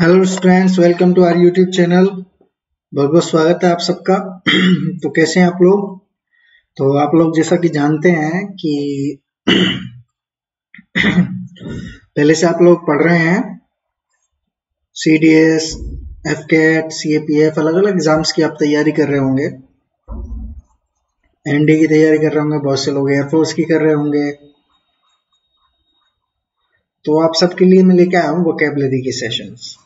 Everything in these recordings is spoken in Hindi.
Hello students welcome to our YouTube channel बहुत बहुत स्वागत है आप सबका। तो कैसे हैं आप लोग? तो आप लोग जैसा कि जानते हैं कि पहले से आप लोग पढ़ रहे हैं। C D S F CAT C A P F अलग अलग एग्ज़ाम्स की आप तैयारी कर रहे होंगे। एनडी की तैयारी कर रहे होंगे, बहुत से लोग एयरफोर्स की कर रहे होंगे। तो आप सबके लिए मैं लेके आया हूँ वोकेबलरी के सेशंस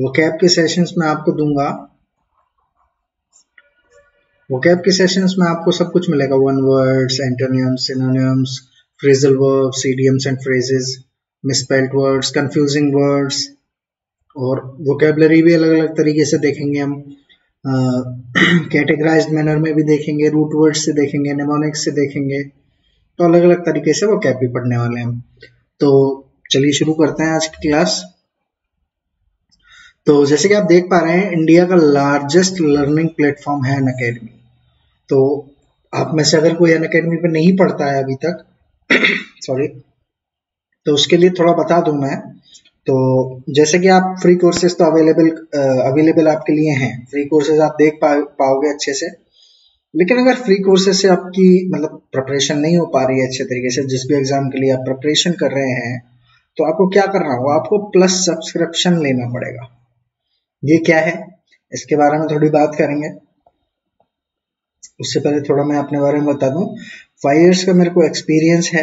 वो कैब के सेशंस में आपको दूँगा। वो कैब के सेशंस में आपको सब कुछ मिलेगा। One words antonyms synonyms phrasal verbs idioms and phrases misspelled words confusing words और वोकेबलरी भी अलग अलग तरीके से देखेंगे हम। कैटेगराइज्ड मैनर में भी देखेंगे रूट वर्ड्स से देखेंगे नेमोनिक्स से देखेंगे। तो अलग अलग तरीके से वो कैप भी पढ़ने वाले हैं तो चलिए शुरू करते हैं आज की क्लास तो जैसे कि आप देख पा रहे हैं इंडिया का लार्जेस्ट लर्निंग प्लेटफॉर्म है अन अकेडमी तो आप में से अगर कोई अन अकेडमी पर नहीं पढ़ता है अभी तक सॉरी तो उसके लिए थोड़ा बता दूँ मैं। तो जैसे कि आप फ्री कोर्सेज तो अवेलेबल अवेलेबल आपके लिए हैं। फ्री कोर्सेज आप देख पा, पाओगे अच्छे से। लेकिन अगर फ्री कोर्सेज से आपकी मतलब प्रिपरेशन नहीं हो पा रही है अच्छे तरीके से जिस भी एग्ज़ाम के लिए आप प्रिपरेशन कर रहे हैं तो आपको क्या करना होगा? आपको प्लस सब्सक्रिप्शन लेना पड़ेगा। ये क्या है? इसके बारे में थोड़ी बात करेंगे। उससे पहले थोड़ा मैं अपने बारे में बता दूँ। फाइव इयर्स का मेरे को एक्सपीरियंस है।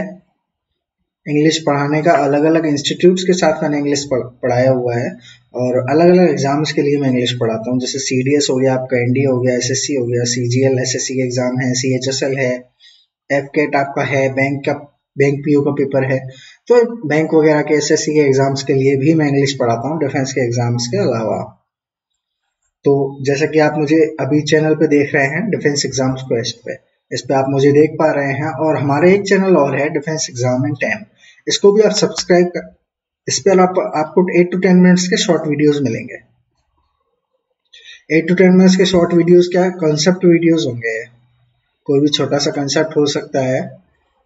इंग्लिश पढ़ाने का अलग अलग इंस्टीट्यूट्स के साथ मैंने इंग्लिश पढ़ाया हुआ है। और अलग अलग एग्ज़ाम्स के लिए मैं इंग्लिश पढ़ाता हूँ। जैसे सी डी एस हो गया, आपका एनडी हो गया एस एस सी हो गया सी जी एल एग्ज़ाम है सी एच एस एल है एफ़ आपका है बैंक का बैंक पी का पेपर है। तो बैंक वगैरह के एस एस सी के एग्ज़ाम्स के लिए भी मैं इंग्लिश पढ़ाता हूँ डिफेंस के एग्ज़ाम्स के अलावा। तो जैसा कि आप मुझे अभी चैनल पे देख रहे हैं डिफेंस एग्ज़ाम्स क्वेस्ट पे। इस पे आप मुझे देख पा रहे हैं और हमारे एक चैनल और है डिफेंस एग्ज़ाम एंड टैम इसको भी आप सब्सक्राइब कर इस पर आप, आपको एट टू टेन मिनट्स के शॉर्ट वीडियोस मिलेंगे। एट टू टेन मिनट्स के शॉर्ट वीडियोस क्या कॉन्सेप्ट वीडियोस होंगे। कोई भी छोटा सा कंसेप्ट हो सकता है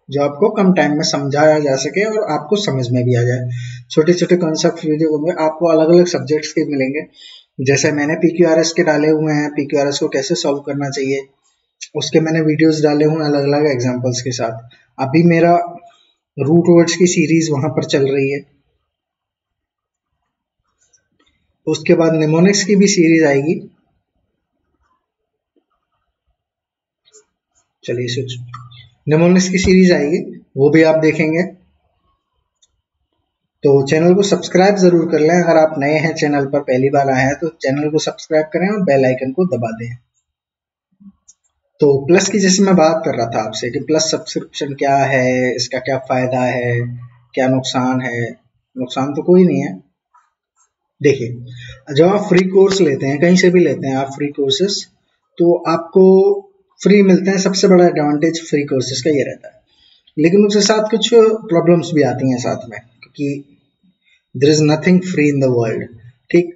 जो आपको कम टाइम में समझाया जा सके और आपको समझ में भी आ जाए। छोटे छोटे कॉन्सेप्ट वीडियो होंगे आपको अलग अलग सब्जेक्ट्स के मिलेंगे। जैसे मैंने पी क्यू आर एस के डाले हुए हैं पी क्यू आर एस को कैसे सॉल्व करना चाहिए, उसके मैंने वीडियोस डाले हुए अलग अलग एग्जांपल्स के साथ। अभी मेरा रूट वर्ड्स की सीरीज़ वहाँ पर चल रही है। उसके बाद निमोनिक्स की भी सीरीज़ आएगी। चलिए निमोनिक्स की सीरीज़ आएगी, वो भी आप देखेंगे। तो चैनल को सब्सक्राइब ज़रूर कर लें। अगर आप नए हैं चैनल पर, पहली बार आए हैं तो चैनल को सब्सक्राइब करें और बेल आइकन को दबा दें। तो प्लस की जैसे मैं बात कर रहा था आपसे कि प्लस सब्सक्रिप्शन क्या है, इसका क्या फ़ायदा है, क्या नुकसान है? नुकसान तो कोई नहीं है। देखिए, जब आप फ्री कोर्स लेते हैं, कहीं से भी लेते हैं आप फ्री कोर्सेस तो आपको फ्री मिलते हैं। सबसे बड़ा एडवांटेज फ्री कोर्सेज का ये रहता है। लेकिन उसके साथ कुछ प्रॉब्लम्स भी आती हैं साथ में क्योंकि there is nothing free in the world ठीक?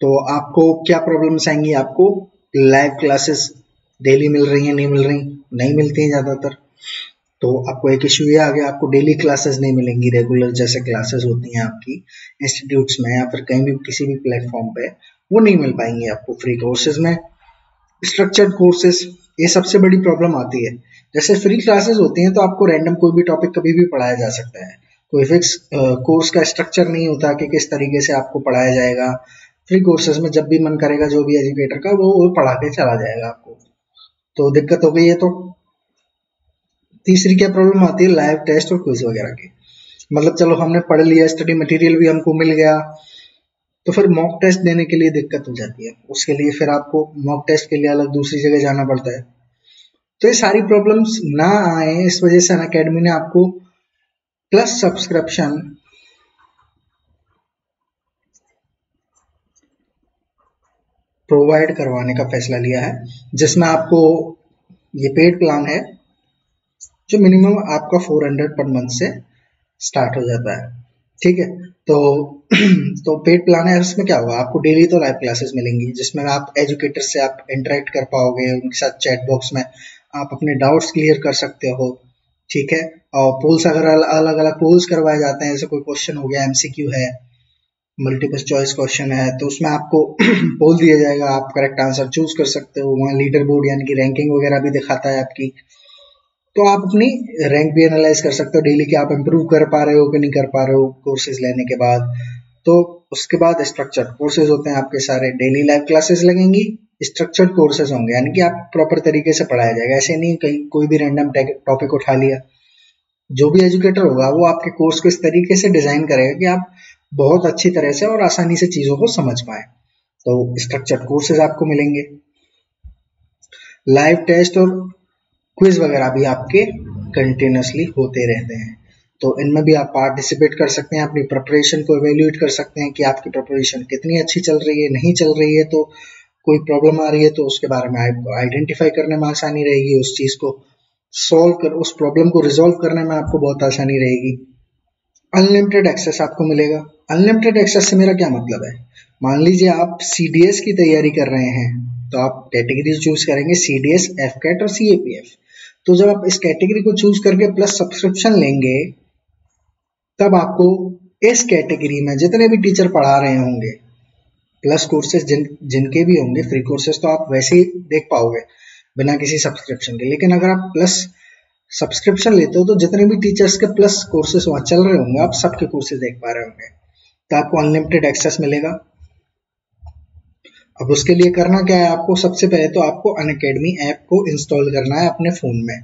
तो आपको क्या प्रॉब्लम्स आएँगी? आपको लाइव क्लासेस डेली मिल रही हैं, नहीं मिल रही? नहीं मिलती हैं ज़्यादातर। तो आपको एक इशू ये आ गया, आपको डेली क्लासेस नहीं मिलेंगी रेगुलर जैसे क्लासेस होती हैं आपकी इंस्टीट्यूट्स में या फिर कहीं भी किसी भी प्लेटफॉर्म पे, वो नहीं मिल पाएँगी आपको फ्री कोर्सेज में। स्ट्रक्चर्ड कोर्सेज ये सबसे बड़ी प्रॉब्लम आती है। जैसे फ्री क्लासेस होती हैं तो आपको रैंडम कोई भी टॉपिक कभी भी पढ़ाया जा सकता है। कोई फिक्स कोर्स का स्ट्रक्चर नहीं होता कि किस तरीके से आपको पढ़ाया जाएगा। फ्री कोर्सेज में जब भी मन करेगा, जो भी एजुकेटर का, वो वो पढ़ा के चला जाएगा आपको। तो दिक्कत हो गई है तो तीसरी क्या प्रॉब्लम आती है? लाइव टेस्ट और क्विज वगैरह की। मतलब चलो हमने पढ़ लिया स्टडी मटेरियल भी हमको मिल गया। तो फिर मॉक टेस्ट देने के लिए दिक्कत हो जाती है। उसके लिए फिर आपको मॉक टेस्ट के लिए अलग दूसरी जगह जाना पड़ता है। तो ये सारी प्रॉब्लम्स ना आए, इस वजह से अन ने आपको प्लस सब्सक्रिप्शन प्रोवाइड करवाने का फैसला लिया है, जिसमें आपको ये पेड प्लान है, जो मिनिमम आपका 400 पर मंथ से स्टार्ट हो जाता है। ठीक है? तो तो पेड प्लान है उसमें क्या होगा? आपको डेली तो लाइव क्लासेस मिलेंगी, जिसमें आप एजुकेटर से आप इंटरेक्ट कर पाओगे, उनके साथ चैट बॉक्स में आप अपने डाउट्स क्लियर कर सकते हो। ठीक है? और पोल्स अगर अलग अलग पोल्स करवाए जाते हैं, जैसे कोई क्वेश्चन हो गया एमसीक्यू है मल्टीपल चॉइस क्वेश्चन है तो उसमें आपको पोल दिया जाएगा, आप करेक्ट आंसर चूज़ कर सकते हो। वहाँ लीडर बोर्ड यानी कि रैंकिंग वगैरह भी दिखाता है आपकी। तो आप अपनी रैंक भी एनालाइज कर सकते हो डेली की आप इम्प्रूव कर पा रहे हो कि नहीं कर पा रहे हो कोर्सेज लेने के बाद। तो उसके बाद स्ट्रक्चर कोर्सेज होते हैं आपके सारे। डेली लाइव क्लासेस लगेंगी। स्ट्रक्चर्ड कोर्सेज होंगे। यानी कि आप प्रॉपर तरीके से पढ़ाया जाएगा। ऐसे नहीं कहीं, कोई भी रैंडम टॉपिक उठा लिया। जो भी एजुकेटर होगा, वो आपके कोर्स को इस तरीके से डिज़ाइन करेगा कि आप बहुत अच्छी तरह से और आसानी से चीज़ों को समझ पाए। तो स्ट्रक्चर्ड कोर्सेज आपको मिलेंगे। लाइव टेस्ट और क्विज वगैरह भी आपके कंटिन्यूसली होते रहते हैं। तो इनमें भी आप पार्टिसिपेट कर सकते हैं, अपनी प्रिपरेशन को एवेल्यूएट कर सकते हैं कि आपकी प्रिपरेशन कितनी अच्छी चल रही है, नहीं चल रही है। तो कोई प्रॉब्लम आ रही है तो उसके बारे में आपको आइडेंटिफाई करने में आसानी रहेगी, उस चीज़ को सॉल्व कर उस प्रॉब्लम को रिजॉल्व करने में आपको बहुत आसानी रहेगी। अनलिमिटेड एक्सेस आपको मिलेगा। अनलिमिटेड एक्सेस से मेरा क्या मतलब है? मान लीजिए आप सीडीएस की तैयारी कर रहे हैं तो आप कैटेगरी चूज़ करेंगे C D S F cat और सी तो जब आप इस कैटेगरी को चूज़ करके प्लस सब्सक्रिप्शन लेंगे, तब आपको इस कैटेगरी में जितने भी टीचर पढ़ा रहे होंगे प्लस कोर्सेज जिन, जिनके भी होंगे फ्री कोर्सेज तो आप वैसे ही देख पाओगे बिना किसी सब्सक्रिप्शन के। लेकिन अगर आप प्लस सब्सक्रिप्शन लेते हो तो जितने भी टीचर्स के प्लस कोर्सेज वहाँ चल रहे होंगे, आप सबके कोर्सेज देख पा रहे होंगे। तो आपको अनलिमिटेड एक्सेस मिलेगा। अब उसके लिए करना क्या है आपको? सबसे पहले तो आपको अन अकेडमी ऐप को इंस्टॉल करना है अपने फ़ोन में।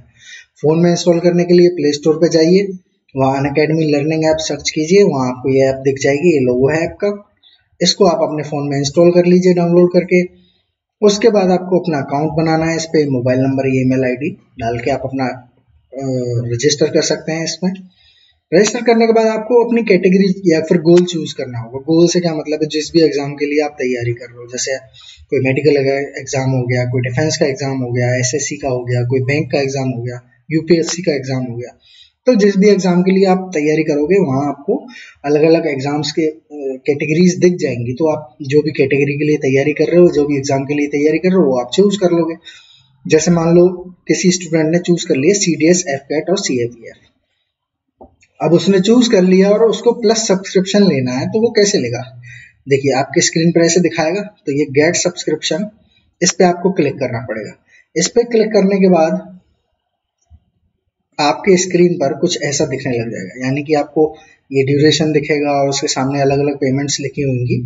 फ़ोन में इंस्टॉल करने के लिए प्ले स्टोर पर जाइए। वहाँ Unacademy learning app search कीजिए। वहाँ आपको ये ऐप दिख जाएगी, ये लोगो है ऐप का। इसको आप अपने फ़ोन में इंस्टॉल कर लीजिए डाउनलोड करके। उसके बाद आपको अपना अकाउंट बनाना है, इस पर मोबाइल नंबर, ईमेल आईडी डाल के आप अपना रजिस्टर कर सकते हैं इसमें। रजिस्टर करने के बाद आपको अपनी कैटेगरी या फिर गोल चूज़ करना होगा। गोल से क्या मतलब है? जिस भी एग्ज़ाम के लिए आप तैयारी कर रहे हो, जैसे कोई मेडिकल एग्ज़ाम हो गया, कोई डिफेंस का एग्ज़ाम हो गया एसएससी का हो गया, कोई बैंक का एग्ज़ाम हो गया यूपीएससी का एग्ज़ाम हो गया। तो जिस भी एग्ज़ाम के लिए आप तैयारी करोगे, वहाँ आपको अलग अलग एग्ज़ाम्स के कैटेगरीज दिख जाएँगी तो आप जो भी कैटेगरी के लिए तैयारी कर रहे हो, जो भी एग्ज़ाम के लिए तैयारी कर रहे हो, वो आप चूज़ कर लोगे। जैसे मान लो, किसी स्टूडेंट ने चूज़ कर लिया C D S F cat और सी एफ़ अब उसने चूज़ कर लिया और उसको प्लस सब्सक्रिप्शन लेना है तो वो कैसे लेगा? देखिए, आपके स्क्रीन पर ऐसे दिखाएगा तो ये गेट सब्सक्रिप्शन इस पे आपको क्लिक करना पड़ेगा। इस पे क्लिक करने के बाद, आपके स्क्रीन पर कुछ ऐसा दिखने लग जाएगा, यानी कि आपको ये ड्यूरेशन दिखेगा और उसके सामने अलग अलग पेमेंट्स लिखी होंगी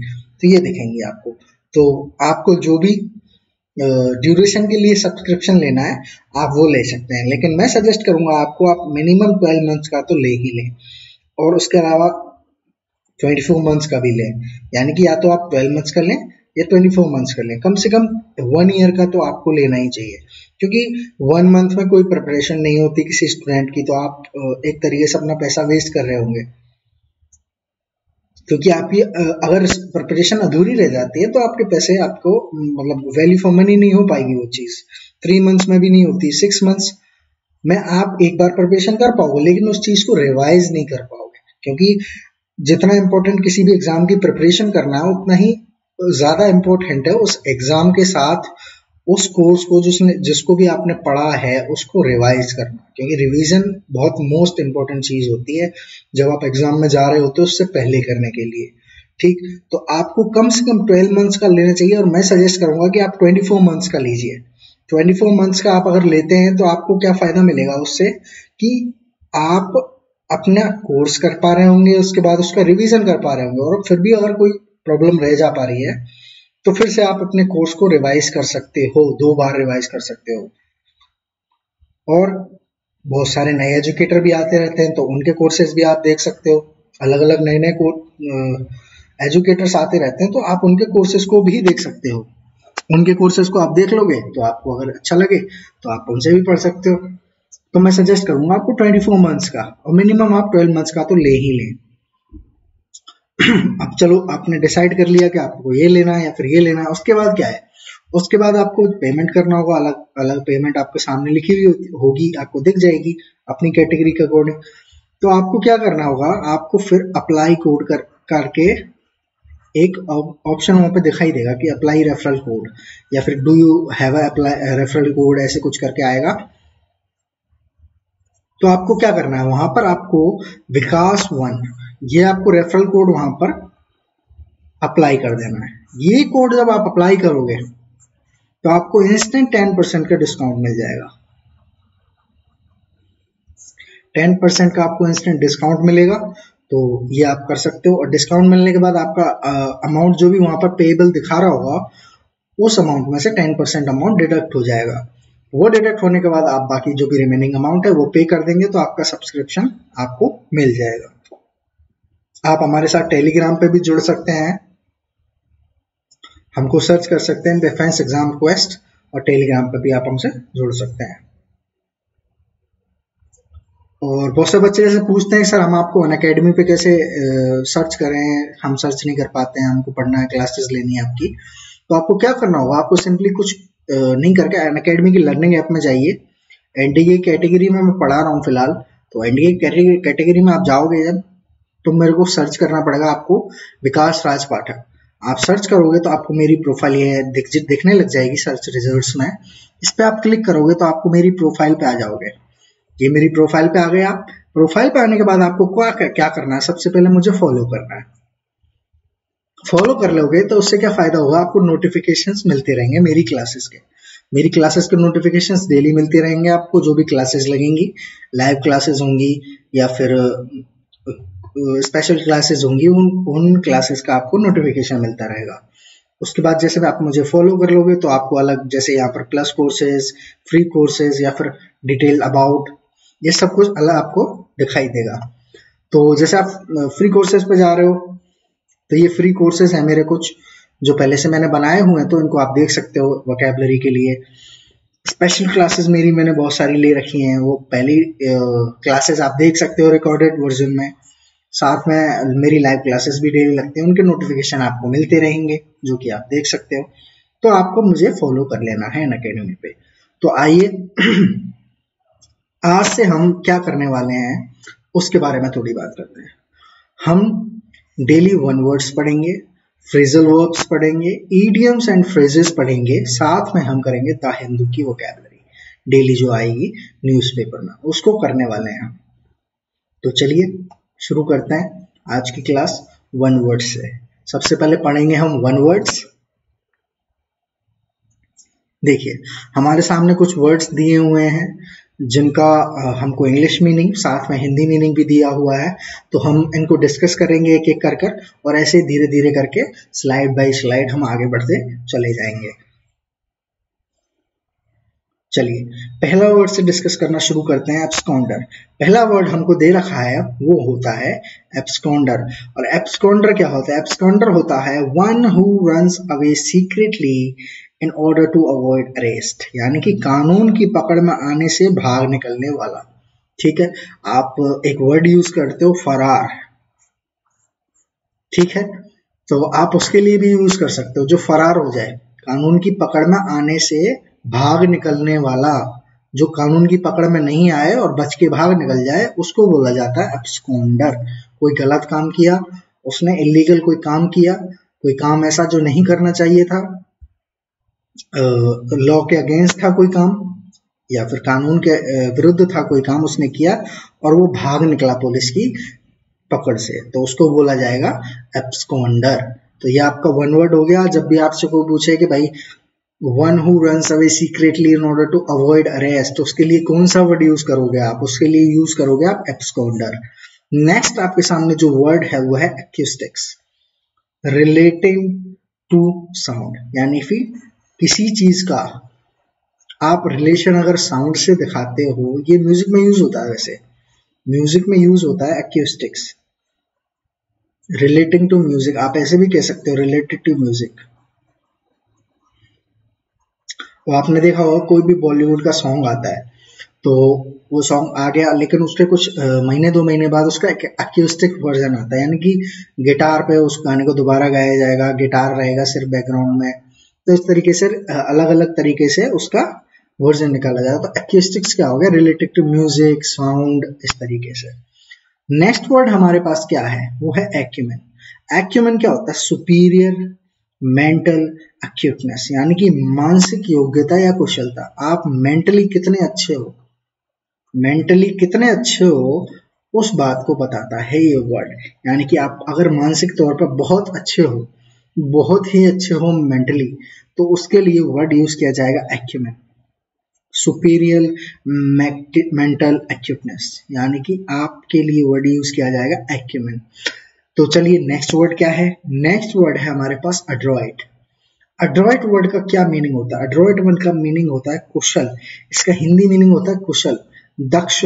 तो ये दिखेंगी आपको। तो आपको जो भी ड्यूरेशन के लिए सब्सक्रिप्शन लेना है, आप वो ले सकते हैं। लेकिन मैं सजेस्ट करूँगा आपको आप मिनिमम ट्वेल्व मंथ्स का तो ले ही लें। और उसके अलावा ट्वेंटी फोर मंथ्स का भी लें। यानी कि या तो आप ट्वेल्व मंथ्स का लें या ट्वेंटी फोर मंथ्स कर लें। कम से कम वन ईयर का तो आपको लेना ही चाहिए। क्योंकि वन मंथ में कोई प्रिपरेशन नहीं होती किसी स्टूडेंट की तो आप एक तरीके से अपना पैसा वेस्ट कर रहे होंगे। क्योंकि आपकी अगर प्रिपरेशन अधूरी रह जाती है तो आपके पैसे आपको मतलब वैल्यू फॉर मनी नहीं हो पाएगी वो चीज़। थ्री मंथ्स में भी नहीं होती सिक्स मंथ्स में आप एक बार प्रिपरेशन कर पाओगे, लेकिन उस चीज़ को रिवाइज नहीं कर पाओगे। क्योंकि जितना इंपॉर्टेंट किसी भी एग्ज़ाम की प्रिपरेशन करना है, उतना ही ज़्यादा इंपॉर्टेंट है उस एग्ज़ाम के साथ उस कोर्स को जिसने, जिसको भी आपने पढ़ा है, उसको रिवाइज करना। क्योंकि रिवीजन बहुत मोस्ट इंपॉर्टेंट चीज़ होती है, जब आप एग्ज़ाम में जा रहे होते हो उससे पहले करने के लिए। ठीक? तो आपको कम से कम ट्वेल्व मंथ्स का लेना चाहिए और मैं सजेस्ट करूँगा कि आप ट्वेंटी फोर मंथ्स का लीजिए। ट्वेंटी फोर मंथ्स का आप अगर लेते हैं तो आपको क्या फ़ायदा मिलेगा उससे? कि आप अपना कोर्स कर पा रहे होंगे, उसके बाद उसका रिवीजन कर पा रहे होंगे और फिर भी अगर कोई प्रॉब्लम रह जा पा रही है तो फिर से आप अपने कोर्स को रिवाइज कर सकते हो, दो बार रिवाइज कर सकते हो। और बहुत सारे नए एजुकेटर भी आते रहते हैं तो उनके कोर्सेज भी आप देख सकते हो। अलग अलग नए नए एजुकेटर्स आते रहते हैं तो आप उनके कोर्सेज को भी देख सकते हो। उनके कोर्सेज को आप देख लोगे तो आपको अगर अच्छा लगे तो आप उनसे भी पढ़ सकते हो। तो मैं सजेस्ट करूँगा आपको 24 मंथ्स का, और मिनिमम आप 12 मंथ्स का तो ले ही लें। अब चलो आपने डिसाइड कर लिया कि आपको ये लेना है या फिर ये लेना है, उसके बाद क्या है? उसके बाद आपको पेमेंट करना होगा, अलग अलग पेमेंट आपके सामने लिखी हुई होगी, आपको दिख जाएगी अपनी कैटेगरी के अकॉर्डिंग तो आपको क्या करना होगा, आपको फिर अप्लाई कोड कर, करके एक ऑप्शन वहाँ पे दिखाई देगा कि अप्लाई रेफरल कोड या फिर do you have apply referral code ऐसे कुछ करके आएगा। तो आपको क्या करना है, वहाँ पर आपको विकास वन ये आपको रेफरल कोड वहाँ पर अप्लाई कर देना है। ये कोड जब आप अप्लाई करोगे तो आपको इंस्टेंट टेन परसेंट का डिस्काउंट मिल जाएगा। टेन परसेंट का आपको इंस्टेंट डिस्काउंट मिलेगा तो ये आप कर सकते हो। और डिस्काउंट मिलने के बाद आपका अमाउंट जो भी वहाँ पर पेएबल दिखा रहा होगा, उस अमाउंट में से टेन परसेंट अमाउंट डिडक्ट हो जाएगा। वो डिडक्ट होने के बाद आप बाकी जो भी रिमेनिंग अमाउंट है, वो पे कर देंगे तो आपका सब्सक्रिप्शन आपको मिल जाएगा। आप हमारे साथ टेलीग्राम पे भी जुड़ सकते हैं। हमको सर्च कर सकते हैं डिफेंस एग्ज़ाम क्वेस्ट और टेलीग्राम पे भी आप हमसे जुड़ सकते हैं। और बहुत से बच्चे जैसे पूछते हैं, सर, हम आपको अन अकेडमी पे कैसे सर्च करें? हम सर्च नहीं कर पाते हैं, हमको पढ़ना है क्लासेस लेनी है आपकी। तो आपको क्या करना होगा? आपको सिंपली कुछ नहीं करके अन अकेडमी की लर्निंग ऐप में जाइए। एनडीए कैटेगरी में मैं पढ़ा रहा हूँ फ़िलहाल। तो एनडीए कैटेगरी में आप जाओगे जब तो मेरे को सर्च करना पड़ेगा आपको विकास राज पाठक आप सर्च करोगे तो आपको मेरी प्रोफ़ाइल ये दिख, दिखने लग जाएगी सर्च रिजल्ट्स में। इस पर आप क्लिक करोगे तो आपको मेरी प्रोफ़ाइल पे आ जाओगे। ये मेरी प्रोफ़ाइल पे आ गए आप। प्रोफ़ाइल पे आने के बाद आपको क्या क्या करना है? सबसे पहले मुझे फॉलो करना है। फॉलो कर लोगे तो उससे क्या फ़ायदा होगा? आपको नोटिफिकेशंस मिलते रहेंगे मेरी क्लासेस के। मेरी क्लासेस के नोटिफिकेशंस डेली मिलते रहेंगे आपको, जो भी क्लासेस लगेंगी। लाइव क्लासेस होंगी या फिर स्पेशल क्लासेस होंगी, उन उन क्लासेस का आपको नोटिफिकेशन मिलता रहेगा। उसके बाद जैसे आप मुझे फॉलो कर लोगे तो आपको अलग, जैसे यहाँ पर प्लस कोर्सेज फ्री कोर्सेज या फिर डिटेल अबाउट ये सब कुछ अलग आपको दिखाई देगा। तो जैसे आप फ्री कोर्सेज पे जा रहे हो तो ये फ्री कोर्सेज है मेरे कुछ, जो पहले से मैंने बनाए हुए हैं तो इनको आप देख सकते हो वोकेबलरी के लिए। स्पेशल क्लासेस मेरी मैंने बहुत सारी ले रखी हैं, वो पहली क्लासेस आप देख सकते हो रिकॉर्डेड वर्जन में। साथ में मेरी लाइव क्लासेस भी डेली लगते हैं, उनके नोटिफिकेशन आपको मिलते रहेंगे, जो कि आप देख सकते हो। तो आपको मुझे फॉलो कर लेना है इन अकेडमी पे। तो आइए, आज से हम क्या करने वाले हैं, उसके बारे में थोड़ी बात करते हैं। हम डेली वन वर्ड्स पढ़ेंगे फ्रेजल वर्ब्स पढ़ेंगे ईडियम्स एंड फ्रेजेस पढ़ेंगे, साथ में हम करेंगे द हिंदू की वोकेबलरी डेली जो आएगी न्यूज़पेपर में, उसको करने वाले हैं हम। तो चलिए शुरू करते हैं। आज की क्लास वन वर्ड से सबसे पहले पढ़ेंगे हम वन वर्ड्स। देखिए, हमारे सामने कुछ वर्ड्स दिए हुए हैं, जिनका हमको इंग्लिश मीनिंग साथ में हिंदी मीनिंग भी दिया हुआ है। तो हम इनको डिस्कस करेंगे एक एक कर कर और ऐसे धीरे धीरे करके स्लाइड बाय स्लाइड हम आगे बढ़ते चले जाएँगे। चलिए, पहला वर्ड से डिस्कस करना शुरू करते हैं एप्सकॉन्डर पहला वर्ड हमको दे रखा है, वो होता है एप्सकॉन्डर और एप्सकॉन्डर क्या होता है? एप्सकॉन्डर होता है one who runs away secretly in order to avoid arrest यानी कि कानून की पकड़ में आने से भाग निकलने वाला। ठीक है? आप एक वर्ड यूज़ करते हो, फरार। ठीक है? तो आप उसके लिए भी यूज़ कर सकते हो, जो फरार हो जाए। कानून की पकड़ में आने से भाग निकलने वाला जो कानून की पकड़ में नहीं आए और बच के भाग निकल जाए, उसको बोला जाता है एब्सकॉन्डर कोई गलत काम किया, उसने इलीगल कोई काम किया, कोई काम ऐसा जो नहीं करना चाहिए था लॉ के अगेंस्ट था कोई काम, या फिर कानून के विरुद्ध था कोई काम उसने किया, और वो भाग निकला पुलिस की पकड़ से तो उसको बोला जाएगा एब्सकॉन्डर तो ये आपका वन वर्ड हो गया। जब भी आपसे कोई पूछे कि भाई one who run away secretly in order to avoid arrest तो उसके लिए कौन सा वर्ड यूज़ करोगे आप? उसके लिए यूज़ करोगे आप एब्सकॉन्डर नेक्स्ट आपके सामने जो वर्ड है, वो है एक्यूस्टिक्स रिलेटिंग टू साउंड यानी फिर किसी चीज़ का आप रिलेशन अगर साउंड से दिखाते हो, ये म्यूज़िक में यूज़ होता है वैसे. म्यूज़िक में यूज़ होता है एक्यूस्टिक्स रिलेटिंग टू म्यूज़िक आप ऐसे भी कह सकते हो रिलेटेड टू म्यूज़िक वो आपने देखा होगा, कोई भी बॉलीवुड का सॉन्ग आता है तो वो सॉन्ग आ गया लेकिन उसके कुछ महीने, दो महीने बाद उसका एक अक्यूस्टिक वर्जन आता है, यानी कि गिटार पे उस गाने को दोबारा गाया जाएगा गिटार रहेगा सिर्फ़ बैकग्राउंड में तो इस तरीके से अलग अलग तरीके से उसका वर्जन निकाला जाएगा तो एक्यूस्टिक्स क्या हो गया? रिलेटेड टू म्यूज़िक साउंड इस तरीके से। नेक्स्ट वर्ड हमारे पास क्या है? वो है एक्यूमेन एक्यूमेन क्या होता है? सुपीरियर मेंटल अक्यूटनेस यानी कि मानसिक योग्यता या कुशलता। आप मेंटली कितने अच्छे हो? मेंटली कितने अच्छे हो, उस बात को बताता है ये वर्ड यानी कि आप अगर मानसिक तौर पर बहुत अच्छे हो, बहुत ही अच्छे हो मेंटली तो उसके लिए वर्ड यूज़ किया जाएगा एक्यूमेन सुपीरियर मेंटल एक्यूटनेस यानी कि आपके लिए वर्ड यूज़ किया जाएगा एक्यूमेन तो चलिए नेक्स्ट वर्ड क्या है? नेक्स्ट वर्ड है हमारे पास अड्रॉइट अड्रॉइट वर्ड का क्या मीनिंग होता है? अड्रॉइट वर्ड का मीनिंग होता है कुशल. इसका हिंदी मीनिंग होता है कुशल. दक्ष.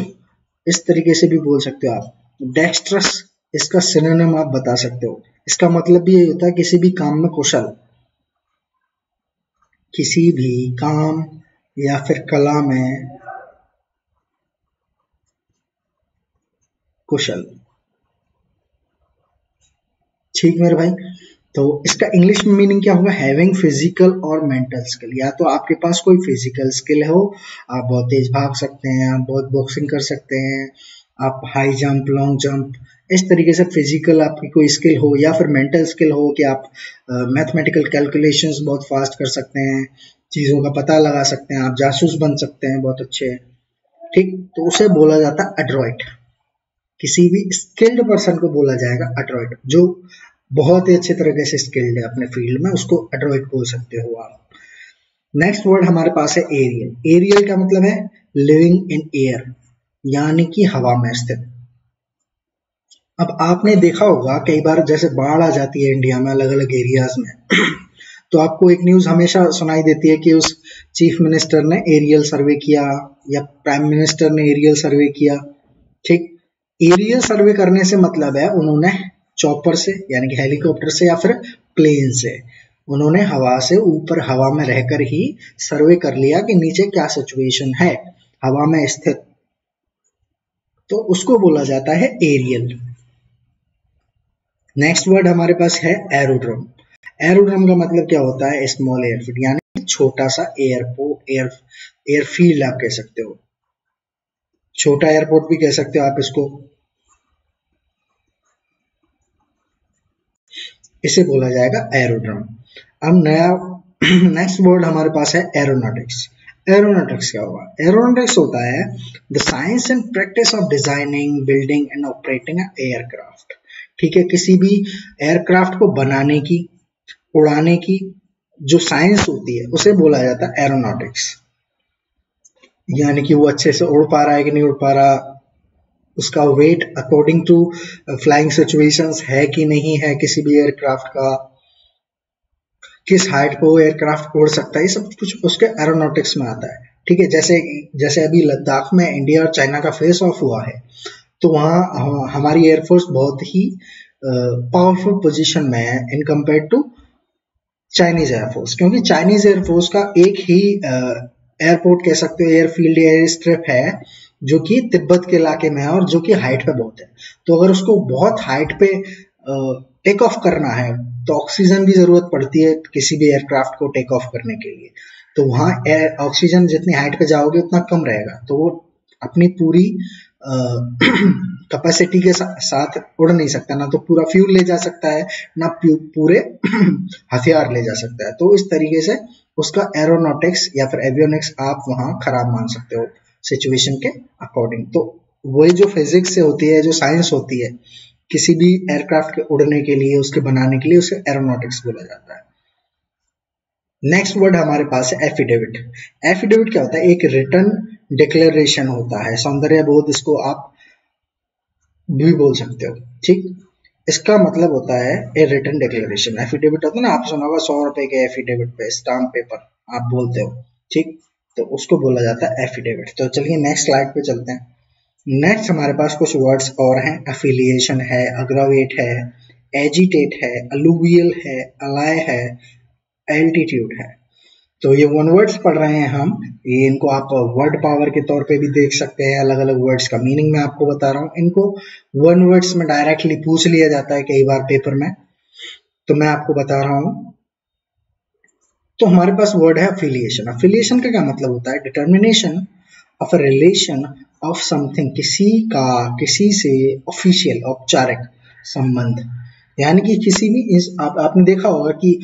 इस तरीके से भी बोल सकते हो आप. डेक्स्ट्रस इसका सिनोनिम आप बता सकते हो. इसका मतलब भी यही होता है किसी भी काम में कुशल. किसी भी काम या फिर कला में कुशल. ठीक मेरे भाई? तो इसका इंग्लिश में मीनिंग क्या होगा? हैविंग फ़िज़िकल और मेंटल स्किल या तो आपके पास कोई फ़िज़िकल स्किल हो, आप बहुत तेज भाग सकते हैं, आप बहुत बॉक्सिंग कर सकते हैं, आप हाई जंप लॉन्ग जंप इस तरीके से फ़िज़िकल आपकी कोई स्किल हो, या फिर मेंटल स्किल हो कि आप मैथमेटिकल कैलकुलेशंस बहुत फास्ट कर सकते हैं, चीज़ों का पता लगा सकते हैं, आप जासूस बन सकते हैं बहुत अच्छे। ठीक? तो उसे बोला जाता है अड्रॉइट किसी भी स्किल्ड पर्सन को बोला जाएगा अड्रॉइट जो बहुत ही अच्छे तरीके से स्किल्ड है अपने फ़ील्ड में, उसको एड्रॉइड बोल सकते हो आप। नेक्स्ट वर्ड हमारे पास है एरियल एरियल का मतलब है लिविंग इन एयर यानी कि हवा में स्थित। अब आपने देखा होगा, कई बार जैसे बाढ़ आ जाती है इंडिया में अलग अलग एरियाज़ में तो आपको एक न्यूज़ हमेशा सुनाई देती है कि उस चीफ मिनिस्टर ने एरियल सर्वे किया, या प्राइम मिनिस्टर ने एरियल सर्वे किया, ठीक? एरियल सर्वे करने से मतलब है उन्होंने चॉपर से, यानी कि हेलीकॉप्टर से या फिर प्लेन से, उन्होंने हवा से ऊपर हवा में रहकर ही सर्वे कर लिया कि नीचे क्या सिचुएशन है, हवा में स्थित। तो उसको बोला जाता है एरियल। नेक्स्ट वर्ड हमारे पास है एरोड्रम एरोड्रम का मतलब क्या होता है? स्मॉल एयरफील्ड यानी छोटा सा एयरपोर्ट एयर एयरफील्ड आप कह सकते हो। छोटा एयरपोर्ट भी कह सकते हो आप इसको। इसे बोला जाएगा एरोड्रम अब नया नेक्स्ट वर्ड हमारे पास है एरोनॉटिक्स एरोनॉटिक्स क्या होगा? एरोनॉटिक्स होता है the science and practice of designing building and operating aircraft ठीक है, किसी भी एयरक्राफ्ट को बनाने की, उड़ाने की जो साइंस होती है, उसे बोला जाता है एरोनॉटिक्स यानी कि वो अच्छे से उड़ पा रहा है कि नहीं उड़ पा रहा उसका weight according to flying situations है कि नहीं है किसी भी एयरक्राफ्ट का, किस हाइट पे वो एयरक्राफ्ट उड़ सकता है, ये सब कुछ उसके एरोनॉटिक्स में आता है। ठीक है, जैसे जैसे अभी लद्दाख में इंडिया और चाइना का फेस ऑफ़ हुआ है तो वहाँ हमारी एयरफोर्स बहुत ही पावरफुल पोजीशन में है in compare to Chinese air force क्योंकि चाइनीज़ एयरफोर्स का एक ही एयरपोर्ट कह सकते हो एयरफील्ड एयर स्ट्रिप है जो कि तिब्बत के इलाके में है और जो कि हाइट पे बहुत है। तो अगर उसको बहुत हाइट पे टेक ऑफ़ करना है तो ऑक्सीजन की ज़रूरत पड़ती है किसी भी एयरक्राफ्ट को टेक ऑफ़ करने के लिए। तो वहाँ ऑक्सीजन जितनी हाइट पे जाओगे उतना कम रहेगा। तो वो अपनी पूरी कैपेसिटी के सा, साथ उड़ नहीं सकता। ना तो पूरा फ्यूल ले जा सकता है ना पूरे हथियार ले जा सकता है। तो इस तरीके से उसका एरोनॉटिक्स या फिर एवियोनिक्स आप वहाँ खराब मान सकते हो। सिचुएशन के अकॉर्डिंग तो वही जो फिजिक्स से होती है, जो साइंस होती है, किसी भी एयरक्राफ्ट के उड़ने के लिए, उसके बनाने के लिए उसे एरोनॉटिक्स बोला जाता है। नेक्स्ट वर्ड हमारे पास है एफिडेविट एफिडेविट क्या होता है? एक रिटर्न डिक्लेरेशन होता है। सौंदर्य बोध इसको आप भी बोल सकते हो। ठीक? इसका मतलब होता है ए रिटर्न डिक्लेरेशन एफिडेविट होता है ना, आप सुना होगा सौ रुपए के एफिडेविट पे स्टाम्प पेपर आप बोलते हो। ठीक? तो उसको बोला जाता है एफिडेविट तो चलिए नेक्स्ट स्लाइड पे चलते हैं। नेक्स्ट हमारे पास कुछ वर्ड्स और हैं। अफिलिएशन है अग्रावेट है एजिटेट है अलुवियल है अलाय है एल्टीट्यूड है। तो ये वन वर्ड्स पढ़ रहे हैं हम। ये इनको आप वर्ड पावर के तौर पे भी देख सकते हैं। अलग अलग वर्ड्स का मीनिंग मैं आपको बता रहा हूँ। इनको वन वर्ड्स में डायरेक्टली पूछ लिया जाता है कई बार पेपर में। तो मैं आपको बता रहा हूँ। तो हमारे पास वर्ड है अफिलिएशन अफिलिएशन का क्या मतलब होता है? Determination of a relation of something किसी का, किसी से ऑफिशियल औपचारिक संबंध. यानी कि किसी भी इस, आप, आपने देखा होगा कि